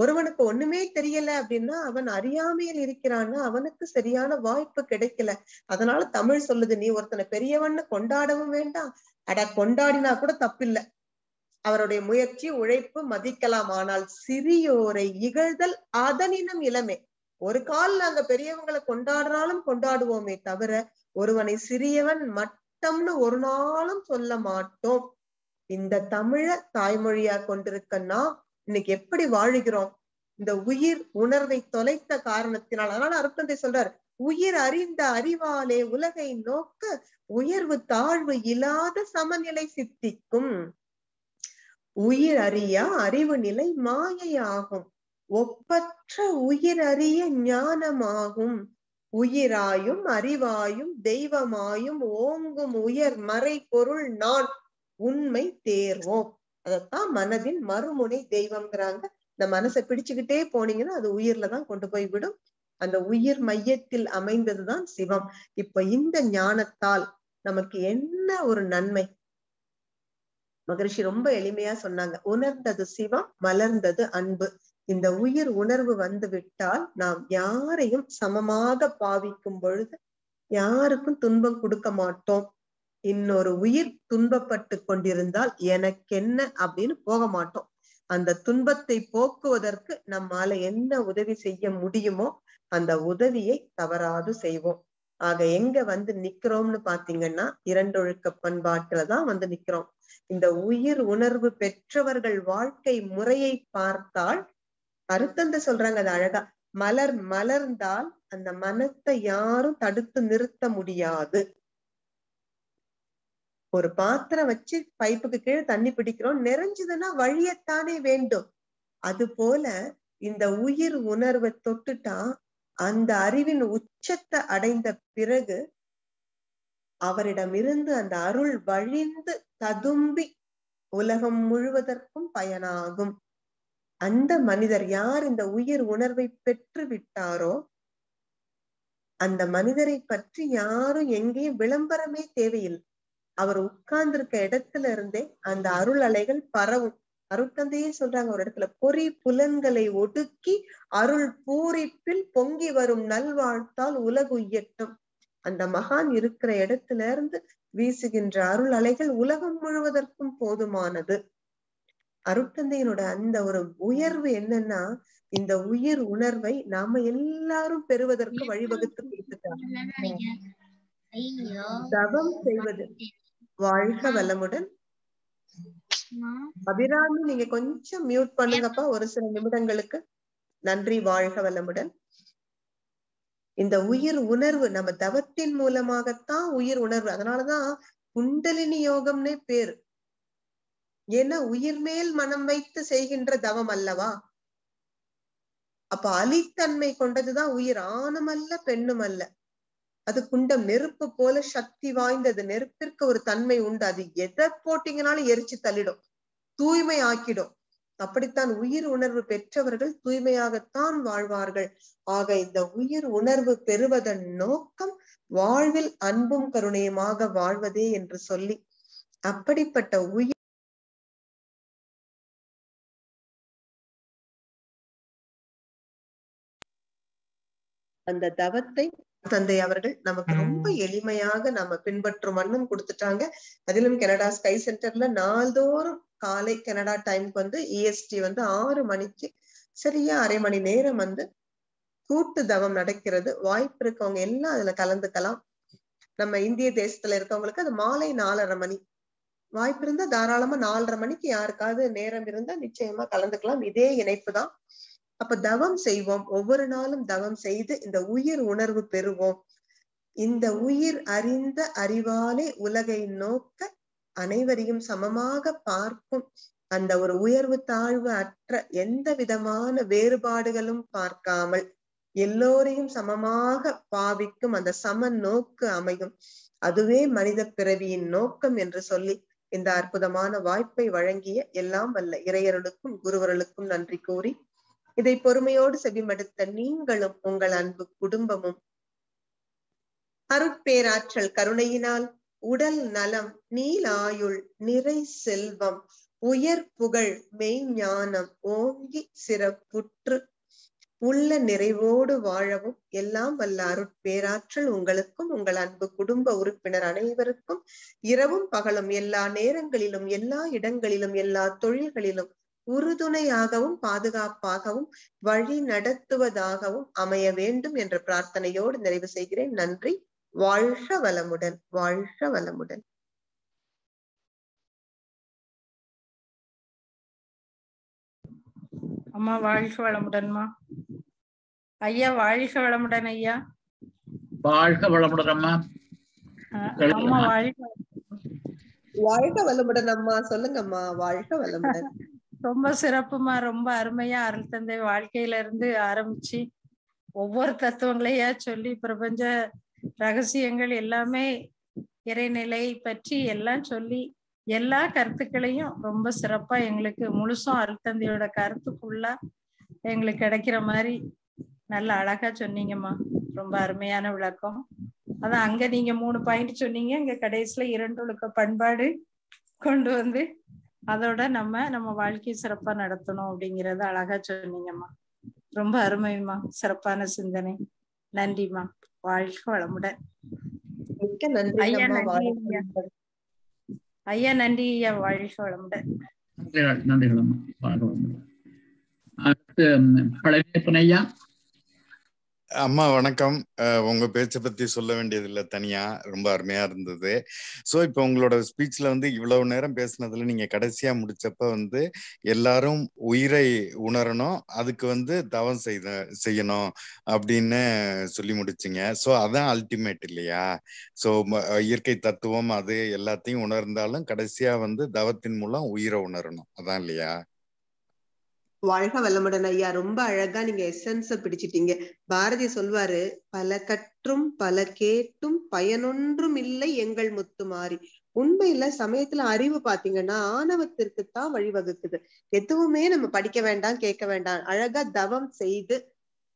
ஒருவனுக்கு ஒண்ணுமே தெரியல அப்படின்னா அவன் அறியாமையில் இருக்கிறான்னு அவனுக்கு சரியான வாய்ப்பு கிடைக்கல அதனால தமிழ் சொல்லுது நீ ஒருத்தனை பெரியவன்னு கொண்டாடவும் வேண்டாம் அட கொண்டாடினா கூட தப்பில்லை அவருடைய முயற்சி உழைப்பு மதிக்கலாம் ஆனால் சிறியோரை இகழ்தல் அதனினம் இளமே ஒரு கால் நாங்க பெரியவங்களை கொண்டாடுறாலும் கொண்டாடுவோமே தவிர ஒருவனை சிறியவன் மட்டம்னு ஒரு நாளும் சொல்ல மாட்டோம் இந்த தமிழ தாய்மொழியா கொண்டிருக்கன்னா இன்னைக்கு எப்படி வாழுகிறோம் இந்த உயிர் உணர்வை தொலைத்த காரணத்தினால் அதனால அருப்பந்தை சொல்றார் உயிர் அறிந்த அறிவாலே உலகை நோக்க உயர்வு தாழ்வு இல்லாத சமநிலை சித்திக்கும் உயிர் அறியா அறிவு நிலை மாயையாகும் ஒப்பற்ற உயிர் அறிய ஞானமாகும் உயிராயும் அறிவாயும் தெய்வமாயும் ஓங்கும் உயர் மறை பொருள் நான் உண்மை தேர்வோம் அதத்தான் மனதின் மறுமுனை தெய்வம்ங்கிறாங்க இந்த மனசை பிடிச்சுக்கிட்டே போனீங்கன்னா அது உயிர்ல தான் கொண்டு போய் விடும் அந்த உயிர் மையத்தில் அமைந்ததுதான் சிவம் இப்ப இந்த ஞானத்தால் நமக்கு என்ன ஒரு நன்மை மகரிஷி ரொம்ப எளிமையா சொன்னாங்க உணர்ந்தது சிவம் மலர்ந்தது அன்பு இந்த உயிர் உணர்வு வந்து விட்டால் நாம் யாரையும் சமமாக பாவிக்கும் பொழுது யாருக்கும் துன்பம் கொடுக்க மாட்டோம் இன்னொரு உயிர் துன்பப்பட்டு கொண்டிருந்தால் எனக்கு என்ன அப்படின்னு போக மாட்டோம் அந்த துன்பத்தை போக்குவதற்கு நம்மால என்ன உதவி செய்ய முடியுமோ அந்த உதவியை தவறாது செய்வோம் ஆக எங்க வந்து நிக்கிறோம்னு பாத்தீங்கன்னா இரண்டொழுக்க பண்பாட்டுல தான் வந்து நிக்கிறோம் இந்த உயிர் உணர்வு பெற்றவர்கள் வாழ்க்கை முறையை பார்த்தால் அறுத்தந்த சொல்றாங்க அது அழகா மலர் மலர்ந்தால் அந்த மனத்தை யாரும் தடுத்து நிறுத்த முடியாது ஒரு பாத்திரம் வச்சு பைப்புக்கு கீழே தண்ணி பிடிக்கிறோம் நிறைஞ்சதுன்னா வழியத்தானே வேண்டும் அது போல இந்த உயிர் உணர்வை தொட்டுட்டா அந்த அறிவின் உச்சத்தை அடைந்த பிறகு அவரிடமிருந்து அந்த அருள் வழிந்து ததும்பி உலகம் முழுவதற்கும் பயனாகும் அந்த மனிதர் யார் இந்த உயிர் உணர்வை பெற்று விட்டாரோ அந்த மனிதரை பற்றி யாரும் எங்கேயும் விளம்பரமே தேவையில்லை அவர் உட்கார்ந்திருக்க இடத்துல இருந்தே அந்த அருள் அலைகள் பரவும் அருட்கந்தையே சொல்றாங்க ஒரு இடத்துல பொறி புலன்களை ஒடுக்கி அருள் பூரிப்பில் பொங்கி வரும் நல்வாழ்த்தால் உலகு இயக்கம் அந்த மகான் இருக்கிற இடத்துல இருந்து வீசுகின்ற அருள் அலைகள் உலகம் முழுவதற்கும் போதுமானது அருட்தந்தையனோட அந்த ஒரு உயர்வு என்னன்னா இந்த உயிர் உணர்வை நாம எல்லாரும் பெறுவதற்கு வழிவகுத்து கொடுத்துட்டாங்க தவம் செய்வது வாழ்க வளமுடன் அபிராமி நீங்க கொஞ்சம் மியூட் பண்ணுங்கப்பா ஒரு சில நிமிடங்களுக்கு நன்றி வாழ்க வளமுடன் இந்த உயிர் உணர்வு நம்ம தவத்தின் மூலமாகத்தான் உயிர் உணர்வு அதனாலதான் குண்டலினி யோகம்னே பேரு ஏன்னா உயிர் மேல் மனம் வைத்து செய்கின்ற தவம் அல்லவா அப்ப அலித்தன்மை கொண்டதுதான் உயிர் ஆணுமல்ல பெண்ணும் அல்ல அது குண்ட நெருப்பு போல சக்தி வாய்ந்தது நெருப்பிற்கு ஒரு தன்மை உண்டு அது எதை போட்டீங்கனாலும் எரிச்சு தள்ளிடும் தூய்மை ஆக்கிடும் அப்படித்தான் உயிர் உணர்வு பெற்றவர்கள் தூய்மையாகத்தான் வாழ்வார்கள் ஆக இந்த உயிர் உணர்வு பெறுவதன் நோக்கம் வாழ்வில் அன்பும் கருணையுமாக வாழ்வதே என்று சொல்லி அப்படிப்பட்ட உயிர் அந்த தவத்தை தந்தை அவர்கள் நமக்கு ரொம்ப எளிமையாக நம்ம பின்பற்றும் வண்ணம் கொடுத்துட்டாங்க அதிலும் கனடா ஸ்கை சென்டர்ல நாள்தோறும் காலை கனடா டைம்க்கு வந்து இஎஸ்டி e வந்து ஆறு மணிக்கு சரியா அரை மணி நேரம் வந்து கூட்டு தவம் நடக்கிறது வாய்ப்பு இருக்கவங்க எல்லாம் அதுல கலந்துக்கலாம் நம்ம இந்திய தேசத்துல இருக்கவங்களுக்கு அது மாலை நாலரை மணி வாய்ப்பு இருந்தா தாராளமா நாலரை மணிக்கு யாருக்காவது நேரம் இருந்தா நிச்சயமா கலந்துக்கலாம் இதே இணைப்பு தான் அப்ப தவம் செய்வோம் ஒவ்வொரு நாளும் தவம் செய்து இந்த உயிர் உணர்வு பெறுவோம் இந்த உயிர் அறிந்த அறிவாலே உலகை நோக்க அனைவரையும் சமமாக பார்க்கும் அந்த ஒரு உயர்வு தாழ்வு அற்ற எந்த விதமான வேறுபாடுகளும் பார்க்காமல் எல்லோரையும் சமமாக பாவிக்கும் அந்த சம நோக்கு அமையும் அதுவே மனித பிறவியின் நோக்கம் என்று சொல்லி இந்த அற்புதமான வாய்ப்பை வழங்கிய எல்லாம் வல்ல இறையர்களுக்கும் குருவர்களுக்கும் நன்றி கூறி இதை பொறுமையோடு செவிமடுத்த நீங்களும் உங்கள் அன்பு குடும்பமும் அருட்பேராற்றல் கருணையினால் உடல் நலம் நீலாயுள் நிறை செல்வம் உயர் புகழ் மெய்ஞானம் ஓங்கி சிறப்புற்று உள்ள நிறைவோடு வாழவும் எல்லாம் வல்ல அருட்பேராற்றல் உங்களுக்கும் உங்கள் அன்பு குடும்ப உறுப்பினர் அனைவருக்கும் இரவும் பகலும் எல்லா நேரங்களிலும் எல்லா இடங்களிலும் எல்லா தொழில்களிலும் உறுதுணையாகவும் பாதுகாப்பாகவும் வழி நடத்துவதாகவும் அமைய வேண்டும் என்ற பிரார்த்தனையோடு நிறைவு செய்கிறேன் நன்றி வாழ்க வளமுடன் வாழ்க வளமுடன் அம்மா வாழ்க வளமுடன்மா ஐயா வாழ்க வளமுடன் ஐயா
வாழ்க வளமுடன் அம்மா
வாழ்க வளமுடன் அம்மா சொல்லுங்கம்மா வாழ்க வளமுடன் ரொம்ப சிறப்புமா ரொம்ப அருமையா அருள் தந்தை வாழ்க்கையில இருந்து ஆரம்பிச்சு ஒவ்வொரு தத்துவங்களையா சொல்லி பிரபஞ்ச ரகசியங்கள் எல்லாமே இறைநிலை பற்றி எல்லாம் சொல்லி எல்லா கருத்துக்களையும் ரொம்ப சிறப்பா எங்களுக்கு முழுசும் தந்தையோட கருத்து ஃபுல்லா எங்களுக்கு கிடைக்கிற மாதிரி நல்ல அழகா சொன்னீங்கம்மா ரொம்ப அருமையான விளக்கம் அதான் அங்க நீங்க மூணு பாயிண்ட் சொன்னீங்க இங்க கடைசியில இரண்டு ஒழுக்க பண்பாடு கொண்டு வந்து அதோட நம்ம நம்ம வாழ்க்கையை சிறப்பா நடத்தணும் அப்படிங்கறத அழகா சொன்னீங்கம்மா ரொம்ப அருமைமா சிறப்பான சிந்தனை நன்றிம்மா வாழ்க வளமுடன் ஐயா நன்றி ஐயா நன்றி ஐயா வாழ்க வளமுடன்
நன்றி அடுத்து அம்மா வணக்கம் உங்க பேச்சை பத்தி சொல்ல வேண்டியது இல்ல தனியா ரொம்ப அருமையா இருந்தது ஸோ இப்போ உங்களோட ஸ்பீச்ல வந்து இவ்வளவு நேரம் பேசினதுல நீங்க கடைசியா முடிச்சப்ப வந்து எல்லாரும் உயிரை உணரணும் அதுக்கு வந்து தவம் செய்த செய்யணும் அப்படின்னு சொல்லி முடிச்சிங்க ஸோ அதான் அல்டிமேட் இல்லையா ஸோ இயற்கை தத்துவம் அது எல்லாத்தையும் உணர்ந்தாலும் கடைசியா வந்து தவத்தின் மூலம் உயிரை உணரணும் அதான் இல்லையா
வாழ்க வல்லமுடன் ஐயா ரொம்ப அழகா நீங்க எசன்ஸ பிடிச்சிட்டீங்க பாரதி சொல்வாரு பல கற்றும் பல கேட்டும் பயனொன்றும் இல்லை எங்கள் முத்து மாறி உண்மையில சமயத்துல அறிவு பாத்தீங்கன்னா ஆணவத்திற்குத்தான் வழிவகுக்குது எதுவுமே நம்ம படிக்க வேண்டாம் கேட்க வேண்டாம் அழகா தவம் செய்து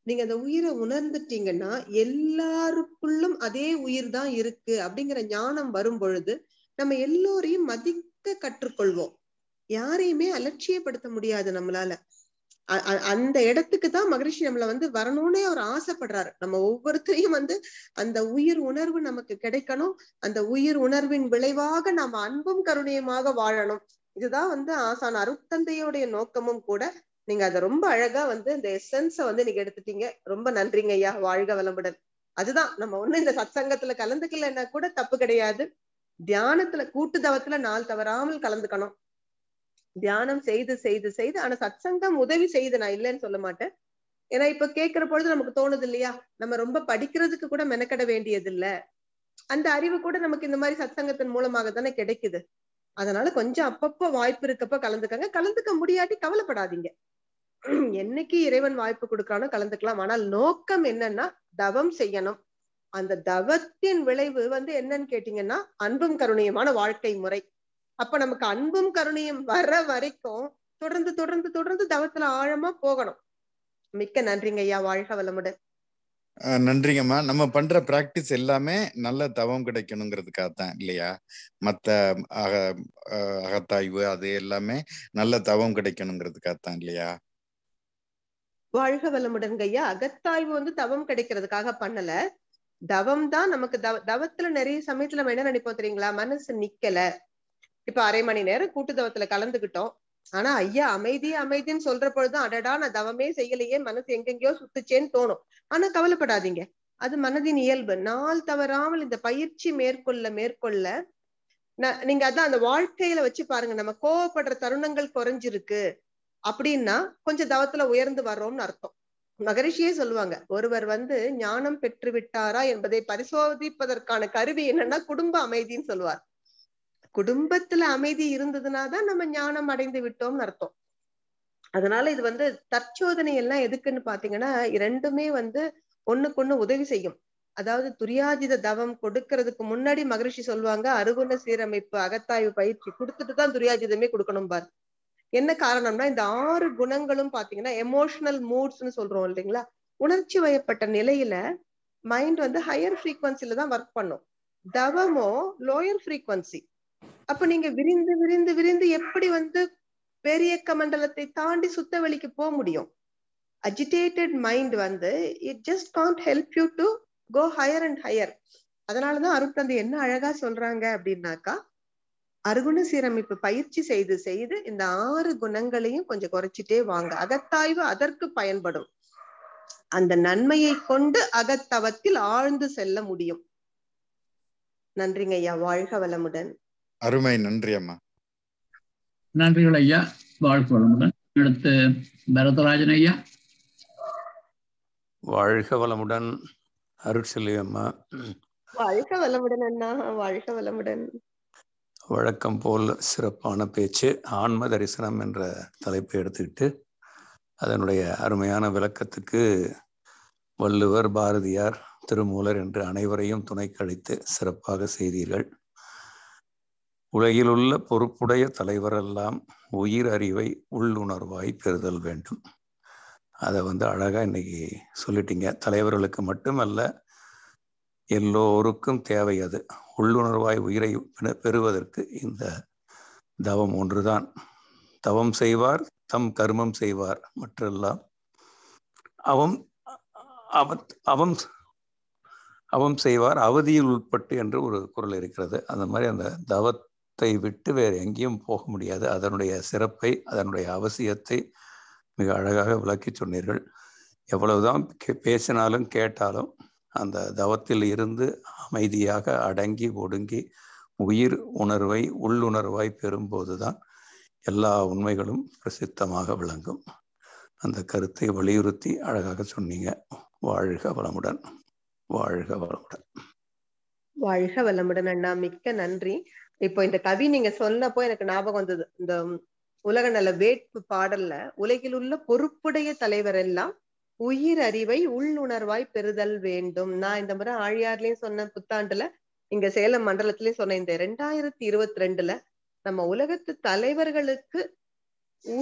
நீங்க அந்த உயிரை உணர்ந்துட்டீங்கன்னா எல்லாருக்குள்ளும் அதே உயிர் தான் இருக்கு அப்படிங்கிற ஞானம் வரும் பொழுது நம்ம எல்லோரையும் மதிக்க கற்றுக்கொள்வோம் யாரையுமே அலட்சியப்படுத்த முடியாது நம்மளால அந்த இடத்துக்கு தான் மகரிஷி நம்மள வந்து வரணும்னே அவர் ஆசைப்படுறாரு நம்ம ஒவ்வொருத்தரையும் வந்து அந்த உயிர் உணர்வு நமக்கு கிடைக்கணும் அந்த உயிர் உணர்வின் விளைவாக நாம அன்பும் கருணையுமாக வாழணும் இதுதான் வந்து ஆசான் அருத்தந்தையோடைய நோக்கமும் கூட நீங்க அதை ரொம்ப அழகா வந்து இந்த எசன்ஸ வந்து நீங்க எடுத்துட்டீங்க ரொம்ப நன்றிங்க ஐயா வாழ்க வளமுடன் அதுதான் நம்ம ஒண்ணு இந்த சத் சங்கத்துல கலந்துக்கலன்னா கூட தப்பு கிடையாது தியானத்துல கூட்டு தவத்துல நாள் தவறாமல் கலந்துக்கணும் தியானம் செய்து செய்து செய்து ஆனா சத்சங்கம் உதவி செய்து நான் இல்லைன்னு சொல்ல மாட்டேன் ஏன்னா இப்ப கேட்கிற பொழுது நமக்கு தோணுது இல்லையா நம்ம ரொம்ப படிக்கிறதுக்கு கூட மெனக்கட வேண்டியது இல்ல அந்த அறிவு கூட நமக்கு இந்த மாதிரி சத்சங்கத்தின் மூலமாக தானே கிடைக்குது அதனால கொஞ்சம் அப்பப்போ வாய்ப்பு இருக்கப்ப கலந்துக்கங்க கலந்துக்க முடியாட்டி கவலைப்படாதீங்க என்னைக்கு இறைவன் வாய்ப்பு கொடுக்கறானோ கலந்துக்கலாம் ஆனால் நோக்கம் என்னன்னா தவம் செய்யணும் அந்த தவத்தின் விளைவு வந்து என்னன்னு கேட்டீங்கன்னா அன்பும் கருணையுமான வாழ்க்கை முறை அப்ப நமக்கு அன்பும் கருணையும் வர வரைக்கும் தொடர்ந்து தொடர்ந்து தொடர்ந்து தவத்துல ஆழமா போகணும் மிக்க நன்றிங்க ஐயா வாழ்க வளமுடன்
நன்றிங்கம்மா நம்ம பண்ற பிராக்டிஸ் எல்லாமே நல்ல தவம் கிடைக்கணுங்கிறதுக்காகத்தான் இல்லையா மத்த அக அகத்தாய்வு அது எல்லாமே நல்ல தவம் கிடைக்கணுங்கிறதுக்காகத்தான் தான் இல்லையா
வாழ்க வளமுடன் ஐயா அகத்தாய்வு வந்து தவம் கிடைக்கிறதுக்காக பண்ணல தவம் தான் நமக்கு தவ தவத்துல நிறைய சமயத்துல நம்ம என்ன நினைப்போம் தெரியுங்களா மனசு நிக்கல இப்ப அரை மணி நேரம் கூட்டு தவத்துல கலந்துகிட்டோம் ஆனா ஐயா அமைதி அமைதின்னு சொல்ற பொழுதுதான் அடடா நான் தவமே செய்யலையே மனசு எங்கெங்கயோ சுத்துச்சேன்னு தோணும் ஆனா கவலைப்படாதீங்க அது மனதின் இயல்பு நாள் தவறாமல் இந்த பயிற்சி மேற்கொள்ள மேற்கொள்ள நீங்க அதான் அந்த வாழ்க்கையில வச்சு பாருங்க நம்ம கோவப்படுற தருணங்கள் குறைஞ்சிருக்கு அப்படின்னா கொஞ்சம் தவத்துல உயர்ந்து வர்றோம்னு அர்த்தம் மகரிஷியே சொல்லுவாங்க ஒருவர் வந்து ஞானம் பெற்று விட்டாரா என்பதை பரிசோதிப்பதற்கான கருவி என்னன்னா குடும்ப அமைதின்னு சொல்லுவார் குடும்பத்துல அமைதி இருந்ததுனா தான் நம்ம ஞானம் அடைந்து விட்டோம்னு அர்த்தம் அதனால இது வந்து தற்சோதனை எல்லாம் எதுக்குன்னு பாத்தீங்கன்னா இரண்டுமே வந்து ஒண்ணுக்கு ஒண்ணு உதவி செய்யும் அதாவது துரியாஜித தவம் கொடுக்கறதுக்கு முன்னாடி மகரிஷி சொல்லுவாங்க அருகுண சீரமைப்பு அகத்தாய்வு பயிற்சி கொடுத்துட்டு தான் துரியாஜிதமே கொடுக்கணும் பார் என்ன காரணம்னா இந்த ஆறு குணங்களும் பாத்தீங்கன்னா எமோஷனல் மூட்ஸ்னு சொல்றோம் இல்லைங்களா உணர்ச்சி வயப்பட்ட நிலையில மைண்ட் வந்து ஹையர் ஃப்ரீக்வன்சில தான் ஒர்க் பண்ணும் தவமோ லோயர் ஃப்ரீக்வன்சி அப்ப நீங்க விரிந்து விரிந்து விரிந்து எப்படி வந்து பேரியக்க மண்டலத்தை தாண்டி சுத்த வழிக்கு போக முடியும் அஜிடேட்டட் மைண்ட் வந்து it just can't help you to go higher and higher அதனாலதான் தந்தை என்ன அழகா சொல்றாங்க அப்படின்னாக்கா அருகுண சீரமைப்பு பயிற்சி செய்து செய்து இந்த ஆறு குணங்களையும் கொஞ்சம் குறைச்சிட்டே வாங்க அகத்தாய்வு அதற்கு பயன்படும் அந்த நன்மையை கொண்டு அகத்தவத்தில் ஆழ்ந்து செல்ல முடியும் நன்றிங்க ஐயா வாழ்க வளமுடன்
அருமை நன்றி அம்மா நன்றிகள் ஐயா
வாழ்க வளமுடன் அடுத்து பரதராஜன் ஐயா வாழ்க வளமுடன் அருட்செல்வி அம்மா
வாழ்க வளமுடன் அண்ணா வாழ்க வளமுடன்
வழக்கம் போல் சிறப்பான பேச்சு ஆன்ம தரிசனம் என்ற தலைப்பை எடுத்துக்கிட்டு அதனுடைய அருமையான விளக்கத்துக்கு வள்ளுவர் பாரதியார் திருமூலர் என்று அனைவரையும் துணை கழித்து சிறப்பாக செய்தீர்கள் உலகிலுள்ள பொறுப்புடைய தலைவரெல்லாம் உயிர் அறிவை உள்ளுணர்வாய் பெறுதல் வேண்டும் அதை வந்து அழகாக இன்னைக்கு சொல்லிட்டீங்க தலைவர்களுக்கு மட்டுமல்ல எல்லோருக்கும் தேவை அது உள்ளுணர்வாய் உயிரை பெறுவதற்கு இந்த தவம் ஒன்றுதான் தவம் செய்வார் தம் கர்மம் செய்வார் மற்றெல்லாம் அவம் அவம் அவம் செய்வார் அவதியில் உட்பட்டு என்று ஒரு குரல் இருக்கிறது அந்த மாதிரி அந்த தவ தை விட்டு வேறு எங்கேயும் போக முடியாது அதனுடைய சிறப்பை அதனுடைய அவசியத்தை மிக அழகாக விளக்கி சொன்னீர்கள் எவ்வளவுதான் கே பேசினாலும் கேட்டாலும் அந்த தவத்தில் இருந்து அமைதியாக அடங்கி ஒடுங்கி உயிர் உணர்வை உள்ளுணர்வாய் பெறும்போது தான் எல்லா உண்மைகளும் பிரசித்தமாக விளங்கும் அந்த கருத்தை வலியுறுத்தி அழகாக சொன்னீங்க வாழ்க வளமுடன் வாழ்க வளமுடன்
வாழ்க வளமுடன் அண்ணா மிக்க நன்றி இப்போ இந்த கவி நீங்க சொன்னப்போ எனக்கு ஞாபகம் வந்தது இந்த உலக நல வேட்பு பாடல்ல உலகில் உள்ள பொறுப்புடைய தலைவர் எல்லாம் உயிர் அறிவை உள்ளுணர்வாய் பெறுதல் வேண்டும் நான் இந்த முறை ஆழியார்லயும் சொன்ன புத்தாண்டுல இங்க சேலம் மண்டலத்திலயும் சொன்ன இந்த ரெண்டாயிரத்தி இருபத்தி ரெண்டுல நம்ம உலகத்து தலைவர்களுக்கு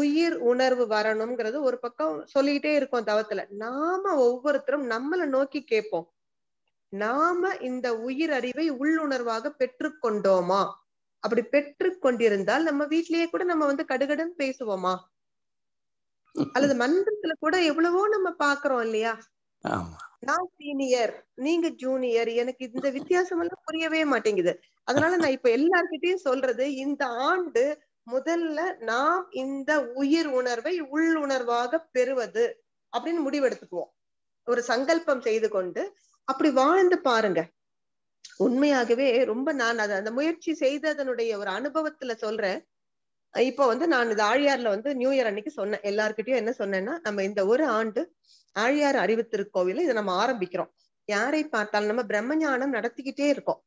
உயிர் உணர்வு வரணும்ங்கிறது ஒரு பக்கம் சொல்லிக்கிட்டே இருக்கும் தவத்துல நாம ஒவ்வொருத்தரும் நம்மளை நோக்கி கேட்போம் நாம இந்த உயிர் அறிவை உள்ளுணர்வாக பெற்றுக்கொண்டோமா அப்படி பெற்று கொண்டிருந்தால் நம்ம வீட்லயே கூட நம்ம வந்து கடுகடன் பேசுவோமா அல்லது மன்றத்துல கூட எவ்வளவோ நம்ம பாக்குறோம் இல்லையா நான் சீனியர் நீங்க ஜூனியர் எனக்கு இந்த வித்தியாசம் எல்லாம் புரியவே மாட்டேங்குது அதனால நான் இப்ப எல்லார்கிட்டயும் சொல்றது இந்த ஆண்டு முதல்ல நாம் இந்த உயிர் உணர்வை உள் உணர்வாக பெறுவது அப்படின்னு முடிவெடுத்துக்குவோம் ஒரு சங்கல்பம் செய்து கொண்டு அப்படி வாழ்ந்து பாருங்க உண்மையாகவே ரொம்ப நான் அதை அந்த முயற்சி செய்த அதனுடைய ஒரு அனுபவத்துல சொல்றேன் இப்போ வந்து நான் இது ஆழியார்ல வந்து நியூ இயர் அன்னைக்கு சொன்னேன் எல்லாருக்கிட்டையும் என்ன சொன்னேன்னா நம்ம இந்த ஒரு ஆண்டு ஆழியார் அறிவு திருக்கோவில இதை நம்ம ஆரம்பிக்கிறோம் யாரை பார்த்தாலும் நம்ம பிரம்மஞானம் நடத்திக்கிட்டே இருக்கோம்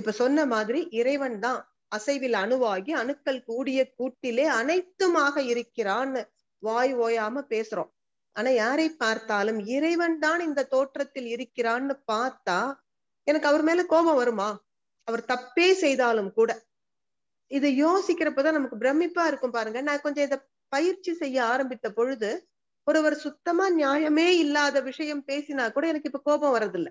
இப்ப சொன்ன மாதிரி இறைவன் தான் அசைவில் அணுவாகி அணுக்கள் கூடிய கூட்டிலே அனைத்துமாக இருக்கிறான்னு வாய் ஓயாம பேசுறோம் ஆனா யாரை பார்த்தாலும் இறைவன் தான் இந்த தோற்றத்தில் இருக்கிறான்னு பார்த்தா எனக்கு அவர் மேல கோபம் வருமா அவர் தப்பே செய்தாலும் கூட இதை யோசிக்கிறப்பதான் நமக்கு பிரமிப்பா இருக்கும் பாருங்க நான் கொஞ்சம் இதை பயிற்சி செய்ய ஆரம்பித்த பொழுது ஒருவர் சுத்தமா நியாயமே இல்லாத விஷயம் பேசினா கூட எனக்கு இப்ப கோபம் வர்றதில்ல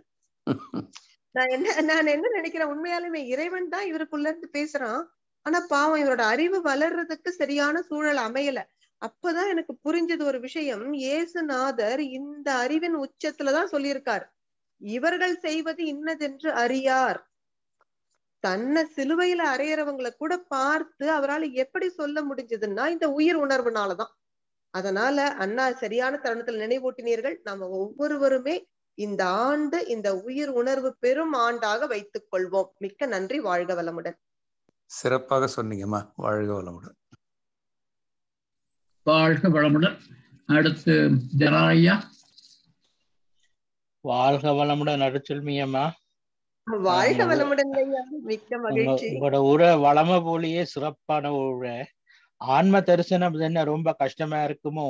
நான் என்ன நான் என்ன நினைக்கிறேன் உண்மையாலுமே இறைவன் தான் இவருக்குள்ள இருந்து பேசுறான் ஆனா பாவம் இவரோட அறிவு வளர்றதுக்கு சரியான சூழல் அமையல அப்பதான் எனக்கு புரிஞ்சது ஒரு விஷயம் ஏசுநாதர் இந்த அறிவின் உச்சத்துலதான் சொல்லியிருக்காரு இவர்கள் செய்வது இன்னதென்று அறியார் தன்னை சிலுவையில அறையறவங்களை கூட பார்த்து அவரால் எப்படி சொல்ல முடிஞ்சதுன்னா இந்த உயிர் உணர்வுனாலதான் அதனால அண்ணா சரியான தருணத்தில் நினைவூட்டினீர்கள் நாம ஒவ்வொருவருமே இந்த ஆண்டு இந்த உயிர் உணர்வு பெரும் ஆண்டாக வைத்துக் கொள்வோம் மிக்க நன்றி வாழ்க வளமுடன்
சிறப்பாக சொன்னீங்கம்மா வாழ்க வளமுடன் வாழ்க வளமுடன் அடுத்து
ஜனாயா
வாழ்க வளமுடன் நடுச்சொல்மியம்மா
வாழ்க வளமுடன் உங்களோட
உரை வளம போலியே சிறப்பான உரை ஆன்ம தரிசனம் என்ன ரொம்ப கஷ்டமா இருக்குமோ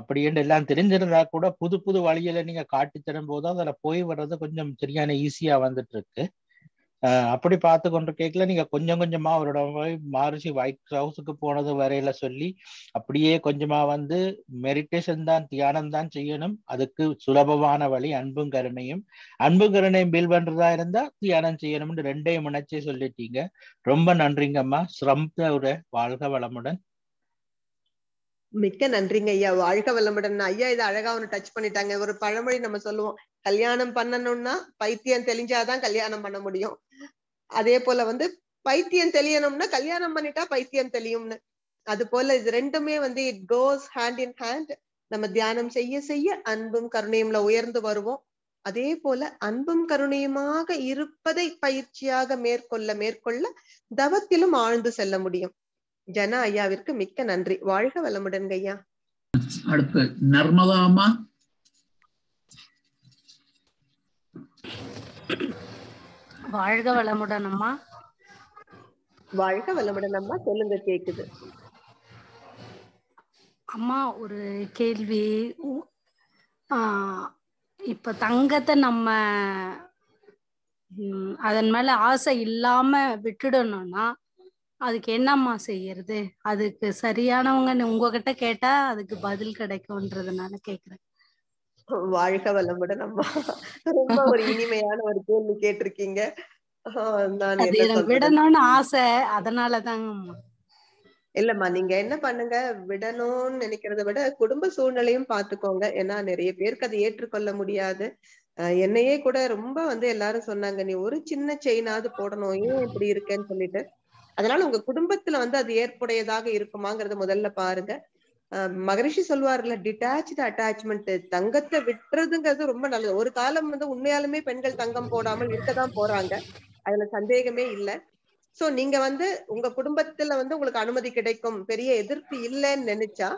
அப்படின்னு எல்லாம் தெரிஞ்சிருந்தா கூட புது புது வழியில நீங்க காட்டி தரும் போதும் அதுல போய் வர்றது கொஞ்சம் சரியான ஈஸியா வந்துட்டு இருக்கு அப்படி பார்த்து கொண்டு கேட்கல நீங்க கொஞ்சம் கொஞ்சமா அவரோட மாரிசி ஒயிட் ஹவுஸுக்கு போனது வரையில சொல்லி அப்படியே கொஞ்சமா வந்து மெடிடேஷன் தான் தியானம் தான் செய்யணும் அதுக்கு சுலபமான வழி அன்பும் கருணையும் அன்பும் கருணையும் பில் பண்றதா இருந்தா தியானம் செய்யணும்னு ரெண்டையும் முனைச்சே சொல்லிட்டீங்க ரொம்ப நன்றிங்கம்மா சிரமத்தோட வாழ்க வளமுடன்
மிக்க நன்றிங்க ஐயா வாழ்க வளமுடன் ஐயா இதை அழகா ஒன்று டச் பண்ணிட்டாங்க ஒரு பழமொழி நம்ம சொல்லுவோம் கல்யாணம் பண்ணணும்னா பைத்தியம் தெளிஞ்சாதான் கல்யாணம் பண்ண முடியும் அதே போல வந்து பைத்தியம் தெளியணும்னா கல்யாணம் பண்ணிட்டா பைத்தியம் தெளியும்னு அது போல இது ரெண்டுமே வந்து it goes hand in hand நம்ம தியானம் செய்ய செய்ய அன்பும் கருணையும்ல உயர்ந்து வருவோம் அதே போல அன்பும் கருணையுமாக இருப்பதை பயிற்சியாக மேற்கொள்ள மேற்கொள்ள தவத்திலும் ஆழ்ந்து செல்ல முடியும் ஜனா ஐயாவிற்கு மிக்க நன்றி வாழ்க வளமுடன் ஐயா
அடுத்து நர்மதா அம்மா
வாழ்க வளமுடன் அம்மா வாழ்க வளமுடன் அம்மா சொல்லுங்க கேக்குது அம்மா ஒரு கேள்வி இப்ப தங்கத்தை நம்ம அதன் மேல ஆசை இல்லாம விட்டுடணும்னா அதுக்கு என்னம்மா செய்யறது அதுக்கு சரியானவங்கன்னு
உங்ககிட்ட கேட்டா அதுக்கு பதில் கிடைக்கும்ன்றதுனால கேக்குறேன்
வாழ்க வளமுடன் அம்மா ரொம்ப ஒரு இனிமையான ஒரு கேள்வி கேட்டிருக்கீங்க விடணும்னு ஆசை அதனாலதாங்க இல்லம்மா நீங்க என்ன பண்ணுங்க விடணும்னு நினைக்கிறத விட குடும்ப சூழ்நிலையும் பாத்துக்கோங்க ஏன்னா நிறைய பேருக்கு அதை ஏற்றுக்கொள்ள முடியாது என்னையே கூட ரொம்ப வந்து எல்லாரும் சொன்னாங்க நீ ஒரு சின்ன செயினாவது போடணும் ஏன் இப்படி இருக்கேன்னு சொல்லிட்டு அதனால உங்க குடும்பத்துல வந்து அது ஏற்புடையதாக இருக்குமாங்கிறத முதல்ல பாருங்க மகரிஷி சொல்வார்ல டிட்டாச்சு அட்டாச்மெண்ட் தங்கத்தை விட்டுறதுங்கிறது ரொம்ப நல்லது ஒரு காலம் வந்து உண்மையாலுமே பெண்கள் தங்கம் போடாமல் இருக்கதான் போறாங்க அதுல சந்தேகமே இல்லை சோ நீங்க வந்து உங்க குடும்பத்துல வந்து உங்களுக்கு அனுமதி கிடைக்கும் பெரிய எதிர்ப்பு இல்லைன்னு நினைச்சா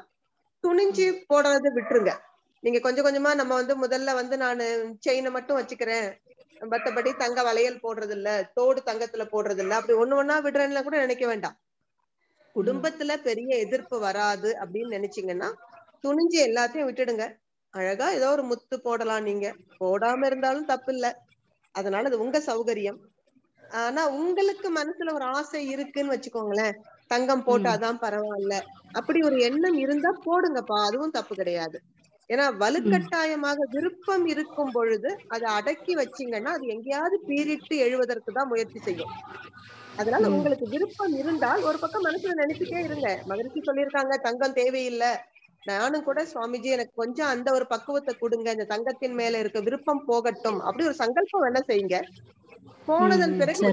துணிஞ்சு போடுறத விட்டுருங்க நீங்க கொஞ்சம் கொஞ்சமா நம்ம வந்து முதல்ல வந்து நான் செயினை மட்டும் வச்சுக்கிறேன் மத்தபடி தங்க வளையல் போடுறது இல்ல தோடு தங்கத்துல போடுறது இல்ல அப்படி ஒண்ணு ஒன்னா விடுறேன்னு கூட நினைக்க வேண்டாம் குடும்பத்துல பெரிய எதிர்ப்பு வராது அப்படின்னு நினைச்சீங்கன்னா துணிஞ்சு எல்லாத்தையும் விட்டுடுங்க அழகா ஏதோ ஒரு முத்து போடலாம் நீங்க போடாம இருந்தாலும் தப்பு இல்ல அதனால அது உங்க சௌகரியம் ஆனா உங்களுக்கு மனசுல ஒரு ஆசை இருக்குன்னு வச்சுக்கோங்களேன் தங்கம் போட்டாதான் பரவாயில்ல அப்படி ஒரு எண்ணம் இருந்தா போடுங்கப்பா அதுவும் தப்பு கிடையாது ஏன்னா வலுக்கட்டாயமாக விருப்பம் இருக்கும் பொழுது அதை அடக்கி வச்சீங்கன்னா அது எங்கேயாவது பீரிட்டு எழுவதற்கு தான் முயற்சி செய்யும் அதனால உங்களுக்கு விருப்பம் இருந்தால் ஒரு பக்கம் மனசுல நினைச்சுட்டே இருங்க மகிழ்ச்சி சொல்லியிருக்காங்க தங்கம் தேவையில்லை நானும் கூட சுவாமிஜி எனக்கு கொஞ்சம் அந்த ஒரு பக்குவத்தை கொடுங்க இந்த தங்கத்தின் மேல இருக்க விருப்பம் போகட்டும் அப்படி ஒரு சங்கல்பம் வேணா செய்யுங்க போனதன் பிறகு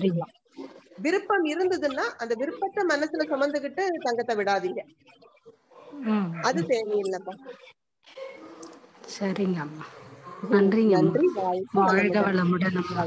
விருப்பம் இருந்ததுன்னா அந்த விருப்பத்தை மனசுல சுமந்துகிட்டு தங்கத்தை விடாதீங்க அது தேவையில்லைப்பா சரிங்க அம்மா நன்றிங்க அம்மா வாழ்க வளமுடன் அம்மா